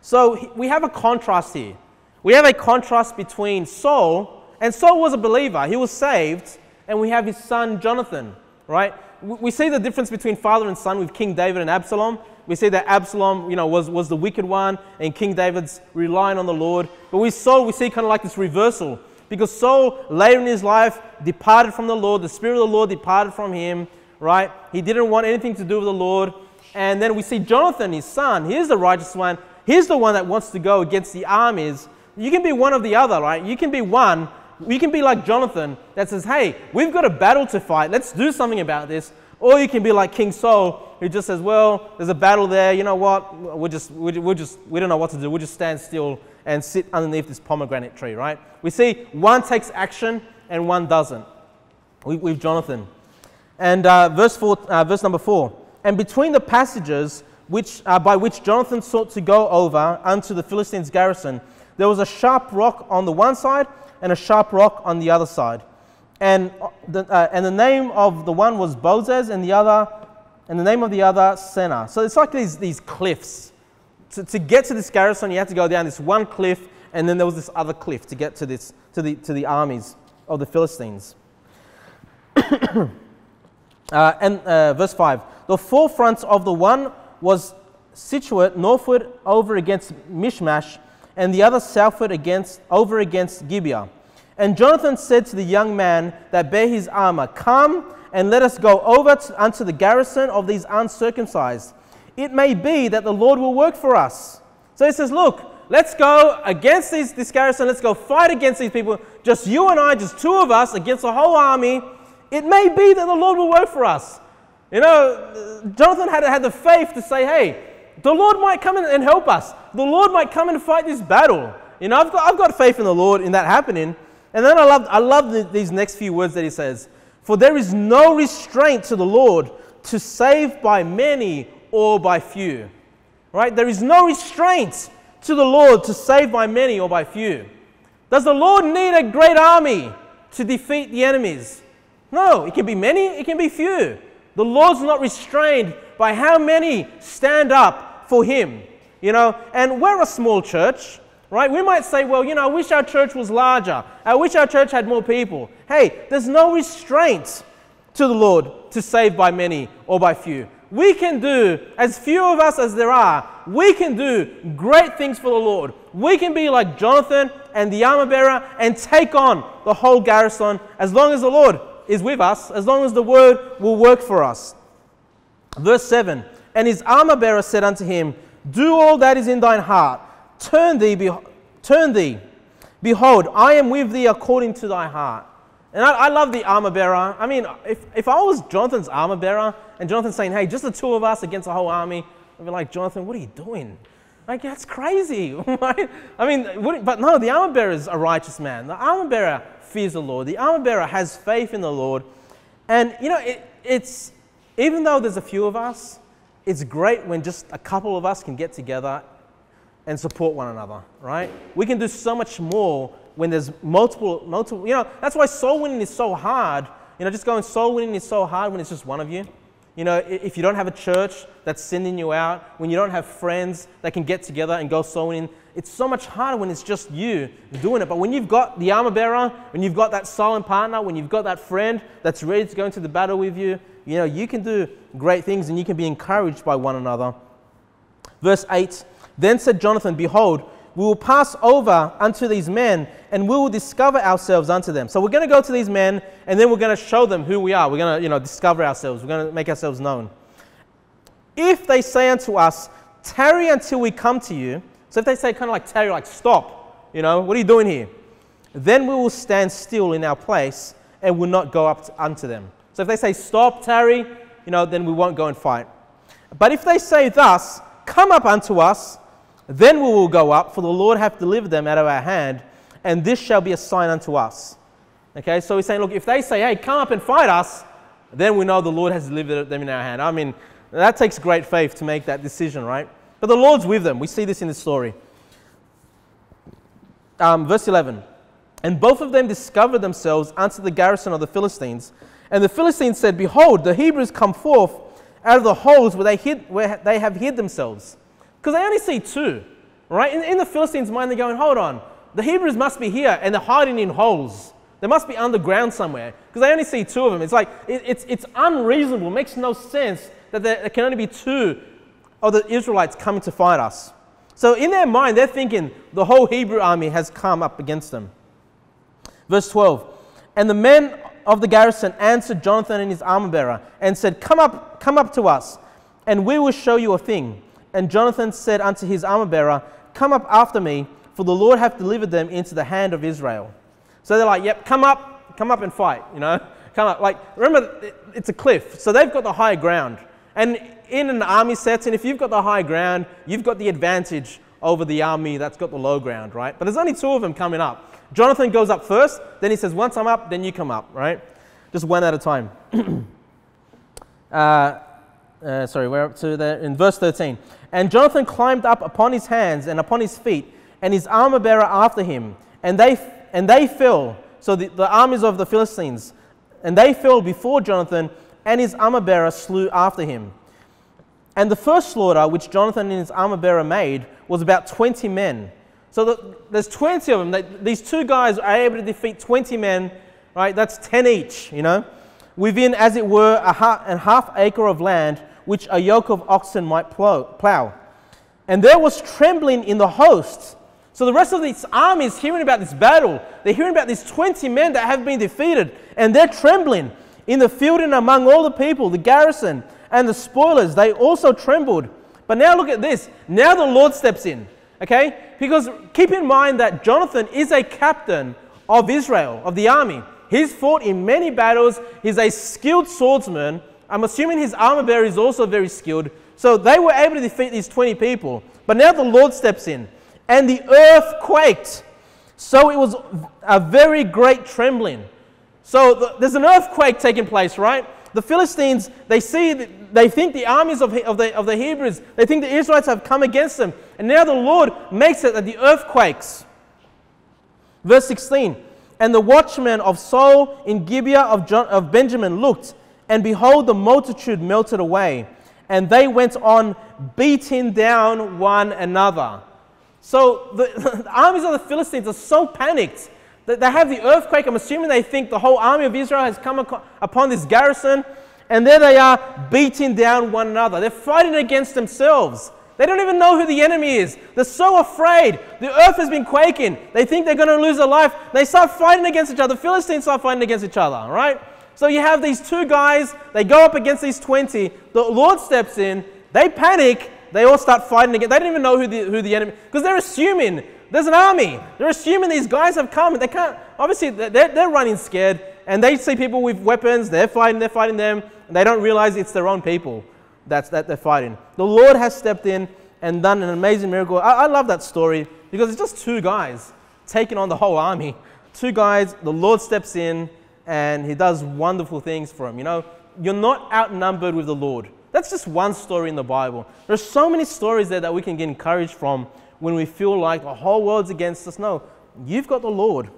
So we have a contrast here. We have a contrast between Saul, and Saul was a believer, he was saved, and we have his son Jonathan, right? We see the difference between father and son with King David and Absalom. We see that Absalom, you know, was, was the wicked one, and King David's relying on the Lord. But with Saul, we see kind of like this reversal. Because Saul, later in his life, departed from the Lord. The Spirit of the Lord departed from him, right? He didn't want anything to do with the Lord. And then we see Jonathan, his son. He's the righteous one. He's the one that wants to go against the armies. You can be one of the other, right? You can be one. You can be like Jonathan that says, hey, we've got a battle to fight. Let's do something about this. Or you can be like King Saul, who just says, well, there's a battle there. You know what? We'll just, we'll just, we don't know what to do. We'll just stand still and sit underneath this pomegranate tree, right? We see one takes action and one doesn't. We with Jonathan. And uh, verse, four, uh, verse number four. And between the passages which, uh, by which Jonathan sought to go over unto the Philistines' garrison, there was a sharp rock on the one side and a sharp rock on the other side. And uh, the, uh, and the name of the one was Bozez, and the other, and the name of the other, Seneh. So it's like these, these cliffs. To, to get to this garrison, you had to go down this one cliff, and then there was this other cliff to get to, this, to, the, to the armies of the Philistines. uh, and uh, verse 5 The forefront of the one was situate northward over against Michmash, and the other southward against, over against Gibeah. And Jonathan said to the young man that bare his armor, Come and let us go over to, unto the garrison of these uncircumcised. It may be that the Lord will work for us. So he says, Look, let's go against these, this garrison, let's go fight against these people. Just you and I, just two of us against the whole army. It may be that the Lord will work for us. You know, Jonathan had, had the faith to say, hey, the Lord might come and help us. The Lord might come and fight this battle. You know, I've got, I've got faith in the Lord in that happening. And then I love, I love the, these next few words that he says For there is no restraint to the Lord to save by many or by few. Right? There is no restraint to the Lord to save by many or by few. Does the Lord need a great army to defeat the enemies? No, it can be many, it can be few. The Lord's not restrained by how many stand up for Him. You know, and we're a small church. right? We might say, well, you know, I wish our church was larger. I wish our church had more people. Hey, there's no restraint to the Lord to save by many or by few. We can do, as few of us as there are, we can do great things for the Lord. We can be like Jonathan and the armor bearer and take on the whole garrison as long as the Lord is with us, as long as the word will work for us. Verse 7 And his armor bearer said unto him, Do all that is in thine heart, turn thee, be- turn thee. Behold, I am with thee according to thy heart. And I, I, love the armor bearer. I mean, if, if I was Jonathan's armor bearer and Jonathan's saying, hey, just the two of us against the whole army, I'd be like, Jonathan, what are you doing? Like, that's crazy. Right? I mean, what, but no, the armor bearer is a righteous man. The armor bearer fears the Lord. The armor bearer has faith in the Lord. And, you know, it, it's, even though there's a few of us, it's great when just a couple of us can get together and support one another, right? We can do so much more when there's multiple, multiple, you know, that's why soul winning is so hard. You know, just going soul winning is so hard when it's just one of you. You know, if you don't have a church that's sending you out, when you don't have friends that can get together and go soul winning, it's so much harder when it's just you doing it. But when you've got the armor bearer, when you've got that silent partner, when you've got that friend that's ready to go into the battle with you, you know, you can do great things and you can be encouraged by one another. Verse 8 Then said Jonathan, Behold, we will pass over unto these men and we will discover ourselves unto them. So we're going to go to these men and then we're going to show them who we are. We're going to, you know, discover ourselves. We're going to make ourselves known. If they say unto us, tarry until we come to you. So if they say kind of like tarry, like stop, you know, what are you doing here? Then we will stand still in our place and will not go up to, unto them. So if they say stop, tarry, you know, then we won't go and fight. But if they say thus, come up unto us, then we will go up, for the Lord hath delivered them out of our hand, and this shall be a sign unto us. Okay, so he's saying, look, if they say, hey, come up and fight us, then we know the Lord has delivered them in our hand. I mean, that takes great faith to make that decision, right? But the Lord's with them. We see this in the story. Um, verse 11 And both of them discovered themselves unto the garrison of the Philistines. And the Philistines said, Behold, the Hebrews come forth out of the holes where they, hid, where they have hid themselves. Because they only see two, right? In, in the Philistines' mind, they're going, hold on, the Hebrews must be here and they're hiding in holes. They must be underground somewhere because they only see two of them. It's like, it, it's, it's unreasonable, it makes no sense that there, there can only be two of the Israelites coming to fight us. So in their mind, they're thinking the whole Hebrew army has come up against them. Verse 12 And the men of the garrison answered Jonathan and his armor bearer and said, Come up, come up to us, and we will show you a thing. And Jonathan said unto his armor bearer, Come up after me, for the Lord hath delivered them into the hand of Israel. So they're like, Yep, come up, come up and fight, you know? Come up. Like, remember, it's a cliff, so they've got the high ground. And in an army setting, if you've got the high ground, you've got the advantage over the army that's got the low ground, right? But there's only two of them coming up. Jonathan goes up first, then he says, Once I'm up, then you come up, right? Just one at a time. uh, uh, sorry, we're up to there in verse 13. And Jonathan climbed up upon his hands and upon his feet, and his armor bearer after him. And they, and they fell, so the, the armies of the Philistines, and they fell before Jonathan, and his armor bearer slew after him. And the first slaughter which Jonathan and his armor bearer made was about 20 men. So the, there's 20 of them. They, these two guys are able to defeat 20 men, right? That's 10 each, you know, within, as it were, a half, a half acre of land which a yoke of oxen might plow. And there was trembling in the host. So the rest of this army is hearing about this battle. They're hearing about these 20 men that have been defeated, and they're trembling. In the field and among all the people, the garrison and the spoilers, they also trembled. But now look at this. Now the Lord steps in. Okay? Because keep in mind that Jonathan is a captain of Israel, of the army. He's fought in many battles. He's a skilled swordsman. I'm assuming his armor bearer is also very skilled. So they were able to defeat these 20 people. But now the Lord steps in, and the earth quaked. So it was a very great trembling. So the, there's an earthquake taking place, right? The Philistines, they see, they think the armies of, of, the, of the Hebrews, they think the Israelites have come against them. And now the Lord makes it that the earth quakes. Verse 16 And the watchmen of Saul in Gibeah of, John, of Benjamin looked, and behold, the multitude melted away, and they went on beating down one another. So the, the armies of the Philistines are so panicked that they have the earthquake. I'm assuming they think the whole army of Israel has come upon this garrison, and there they are beating down one another. They're fighting against themselves. They don't even know who the enemy is. They're so afraid. The earth has been quaking. They think they're going to lose their life. They start fighting against each other. The Philistines start fighting against each other, right? So you have these two guys. They go up against these 20. The Lord steps in. They panic. They all start fighting again. They don't even know who the, who the enemy because they're assuming there's an army. They're assuming these guys have come. They can't, obviously, they're, they're running scared and they see people with weapons. They're fighting, they're fighting them. And they don't realize it's their own people that's, that they're fighting. The Lord has stepped in and done an amazing miracle. I, I love that story because it's just two guys taking on the whole army. Two guys, the Lord steps in and he does wonderful things for him. You know, you're not outnumbered with the Lord. That's just one story in the Bible. There's so many stories there that we can get encouraged from when we feel like the whole world's against us. No, you've got the Lord.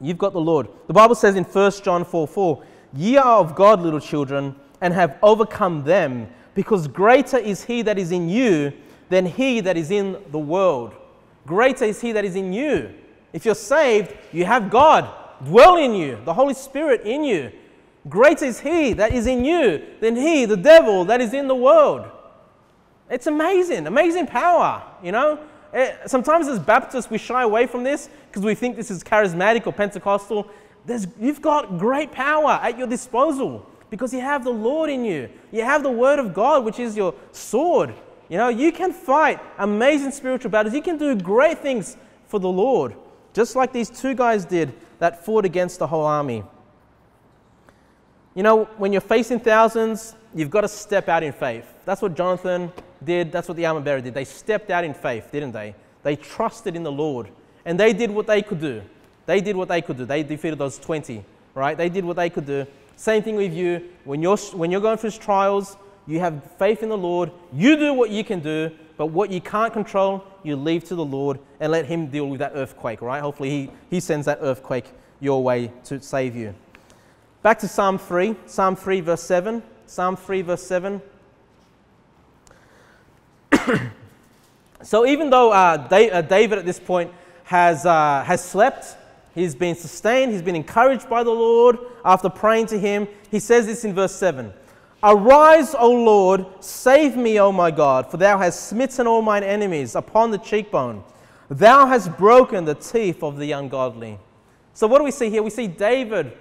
You've got the Lord. The Bible says in 1 John 4 4, Ye are of God, little children, and have overcome them, because greater is he that is in you than he that is in the world. Greater is he that is in you. If you're saved, you have God dwell in you, the Holy Spirit in you. Greater is he that is in you than he, the devil, that is in the world. It's amazing, amazing power, you know. Eh, sometimes as Baptists, we shy away from this because we think this is charismatic or Pentecostal. There's, you've got great power at your disposal because you have the Lord in you. You have the Word of God, which is your sword. You know, you can fight amazing spiritual battles. You can do great things for the Lord, just like these two guys did that fought against the whole army. You know, when you're facing thousands, you've got to step out in faith. That's what Jonathan did. That's what the armor bearer did. They stepped out in faith, didn't they? They trusted in the Lord. And they did what they could do. They did what they could do. They defeated those 20, right? They did what they could do. Same thing with you. When you're, when you're going through trials, you have faith in the Lord. You do what you can do, but what you can't control, you leave to the Lord and let Him deal with that earthquake, right? Hopefully, He, he sends that earthquake your way to save you. Back to Psalm 3, Psalm 3, verse 7. Psalm 3, verse 7. so even though uh, uh, David at this point has, uh, has slept, he's been sustained, he's been encouraged by the Lord after praying to him, he says this in verse 7 Arise, O Lord, save me, O my God, for thou hast smitten all mine enemies upon the cheekbone. Thou hast broken the teeth of the ungodly. So, what do we see here? We see David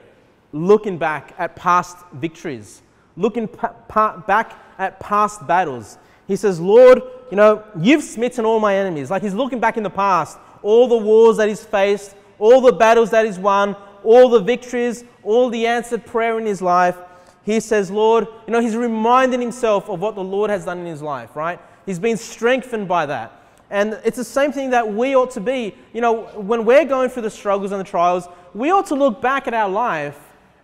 looking back at past victories, looking back at past battles. He says, Lord, you know, you've smitten all my enemies. Like he's looking back in the past, all the wars that he's faced, all the battles that he's won, all the victories, all the answered prayer in his life. He says, Lord, you know, he's reminding himself of what the Lord has done in his life, right? He's been strengthened by that. And it's the same thing that we ought to be. You know, when we're going through the struggles and the trials, we ought to look back at our life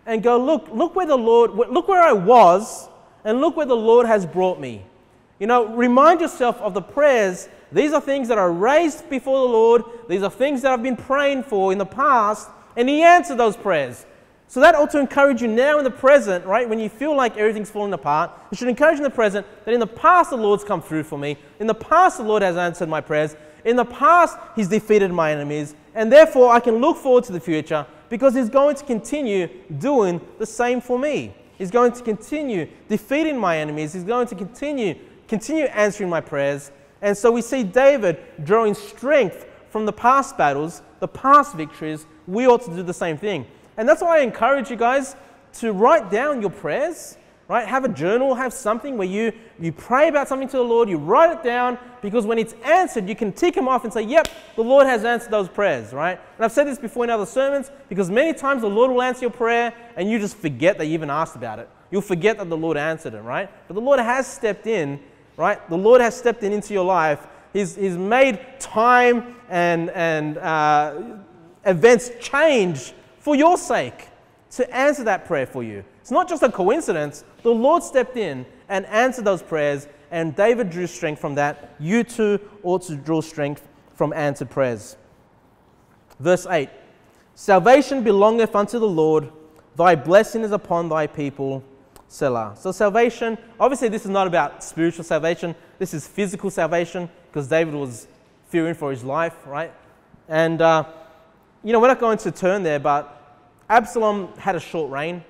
and go, look, look where the Lord, look where I was, and look where the Lord has brought me. You know, remind yourself of the prayers. These are things that are raised before the Lord. These are things that I've been praying for in the past, and He answered those prayers. So that ought to encourage you now in the present, right? When you feel like everything's falling apart, it should encourage in the present that in the past the Lord's come through for me. In the past the Lord has answered my prayers. In the past He's defeated my enemies. And therefore I can look forward to the future because He's going to continue doing the same for me. He's going to continue defeating my enemies. He's going to continue continue answering my prayers. And so we see David drawing strength from the past battles, the past victories. We ought to do the same thing. And that's why I encourage you guys to write down your prayers, right? Have a journal, have something where you, you pray about something to the Lord, you write it down, because when it's answered, you can tick them off and say, yep, the Lord has answered those prayers, right? And I've said this before in other sermons, because many times the Lord will answer your prayer and you just forget that you even asked about it. You'll forget that the Lord answered it, right? But the Lord has stepped in right? The Lord has stepped in into your life. He's, he's made time and, and uh, events change for your sake to answer that prayer for you. It's not just a coincidence. The Lord stepped in and answered those prayers, and David drew strength from that. You too ought to draw strength from answered prayers. Verse 8 Salvation belongeth unto the Lord, thy blessing is upon thy people Selah. So, salvation, obviously, this is not about spiritual salvation. This is physical salvation because David was fearing for his life, right? And, uh, you know, we're not going to turn there, but Absalom had a short reign.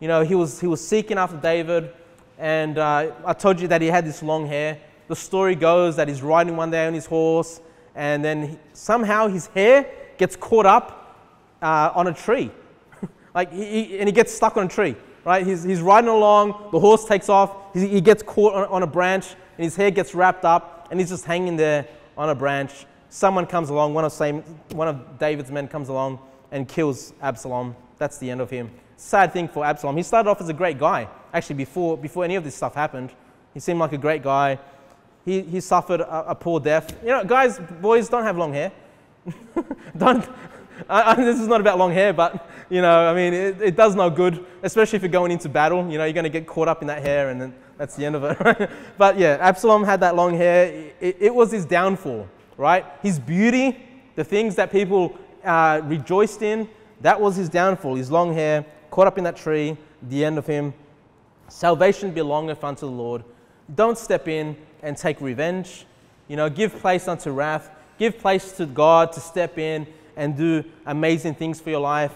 You know, he was, he was seeking after David, and uh, I told you that he had this long hair. The story goes that he's riding one day on his horse, and then he, somehow his hair gets caught up uh, on a tree. like, he, and he gets stuck on a tree, right? He's, he's riding along, the horse takes off, he, he gets caught on, on a branch, and his hair gets wrapped up, and he's just hanging there on a branch. Someone comes along, one of, same, one of David's men comes along and kills Absalom. That's the end of him. Sad thing for Absalom. He started off as a great guy. Actually, before, before any of this stuff happened, he seemed like a great guy. He, he suffered a, a poor death. You know, guys, boys, don't have long hair. don't. I, I, this is not about long hair, but you know, I mean, it, it, does no good, especially if you're going into battle. You know, you're going to get caught up in that hair, and then that's the end of it. but yeah, Absalom had that long hair. It, it, was his downfall, right? His beauty, the things that people uh, rejoiced in, that was his downfall. His long hair, caught up in that tree, the end of him. Salvation belongeth unto the Lord. Don't step in and take revenge. You know, give place unto wrath. Give place to God to step in and do amazing things for your life.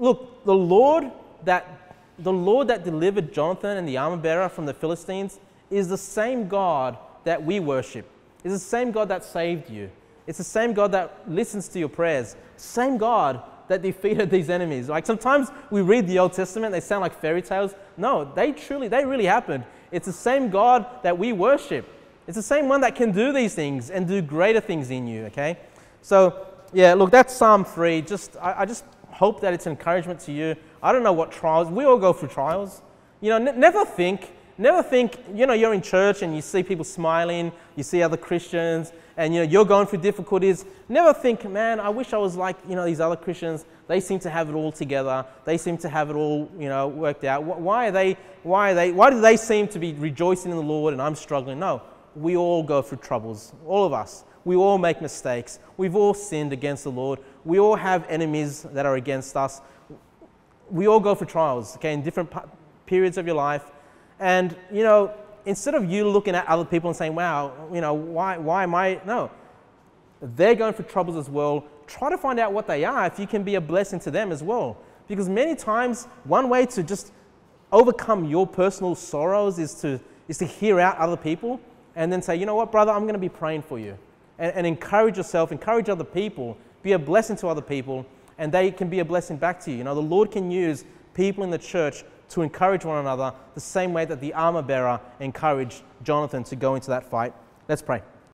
Look, the Lord that the Lord that delivered Jonathan and the armor bearer from the Philistines is the same God that we worship. It's the same God that saved you. It's the same God that listens to your prayers. Same God that defeated these enemies. Like sometimes we read the Old Testament, they sound like fairy tales. No, they truly, they really happened. It's the same God that we worship. It's the same one that can do these things and do greater things in you, okay? So, yeah, look, that's Psalm 3. Just, I, I just hope that it's encouragement to you. I don't know what trials, we all go through trials. You know, n- never think, never think, you know, you're in church and you see people smiling, you see other Christians, and you know, you're going through difficulties, never think, man, I wish I was like, you know, these other Christians. They seem to have it all together. They seem to have it all, you know, worked out. Why are they, why are they, why do they seem to be rejoicing in the Lord and I'm struggling? No, we all go through troubles, all of us. We all make mistakes. We've all sinned against the Lord. We all have enemies that are against us. We all go through trials, okay, in different periods of your life. And, you know, instead of you looking at other people and saying, wow, you know, why, why am I? No. They're going through troubles as well. Try to find out what they are if you can be a blessing to them as well. Because many times, one way to just overcome your personal sorrows is to, is to hear out other people and then say, you know what, brother, I'm going to be praying for you. And, and encourage yourself, encourage other people, be a blessing to other people, and they can be a blessing back to you. You know, the Lord can use people in the church to encourage one another the same way that the armor bearer encouraged Jonathan to go into that fight. Let's pray.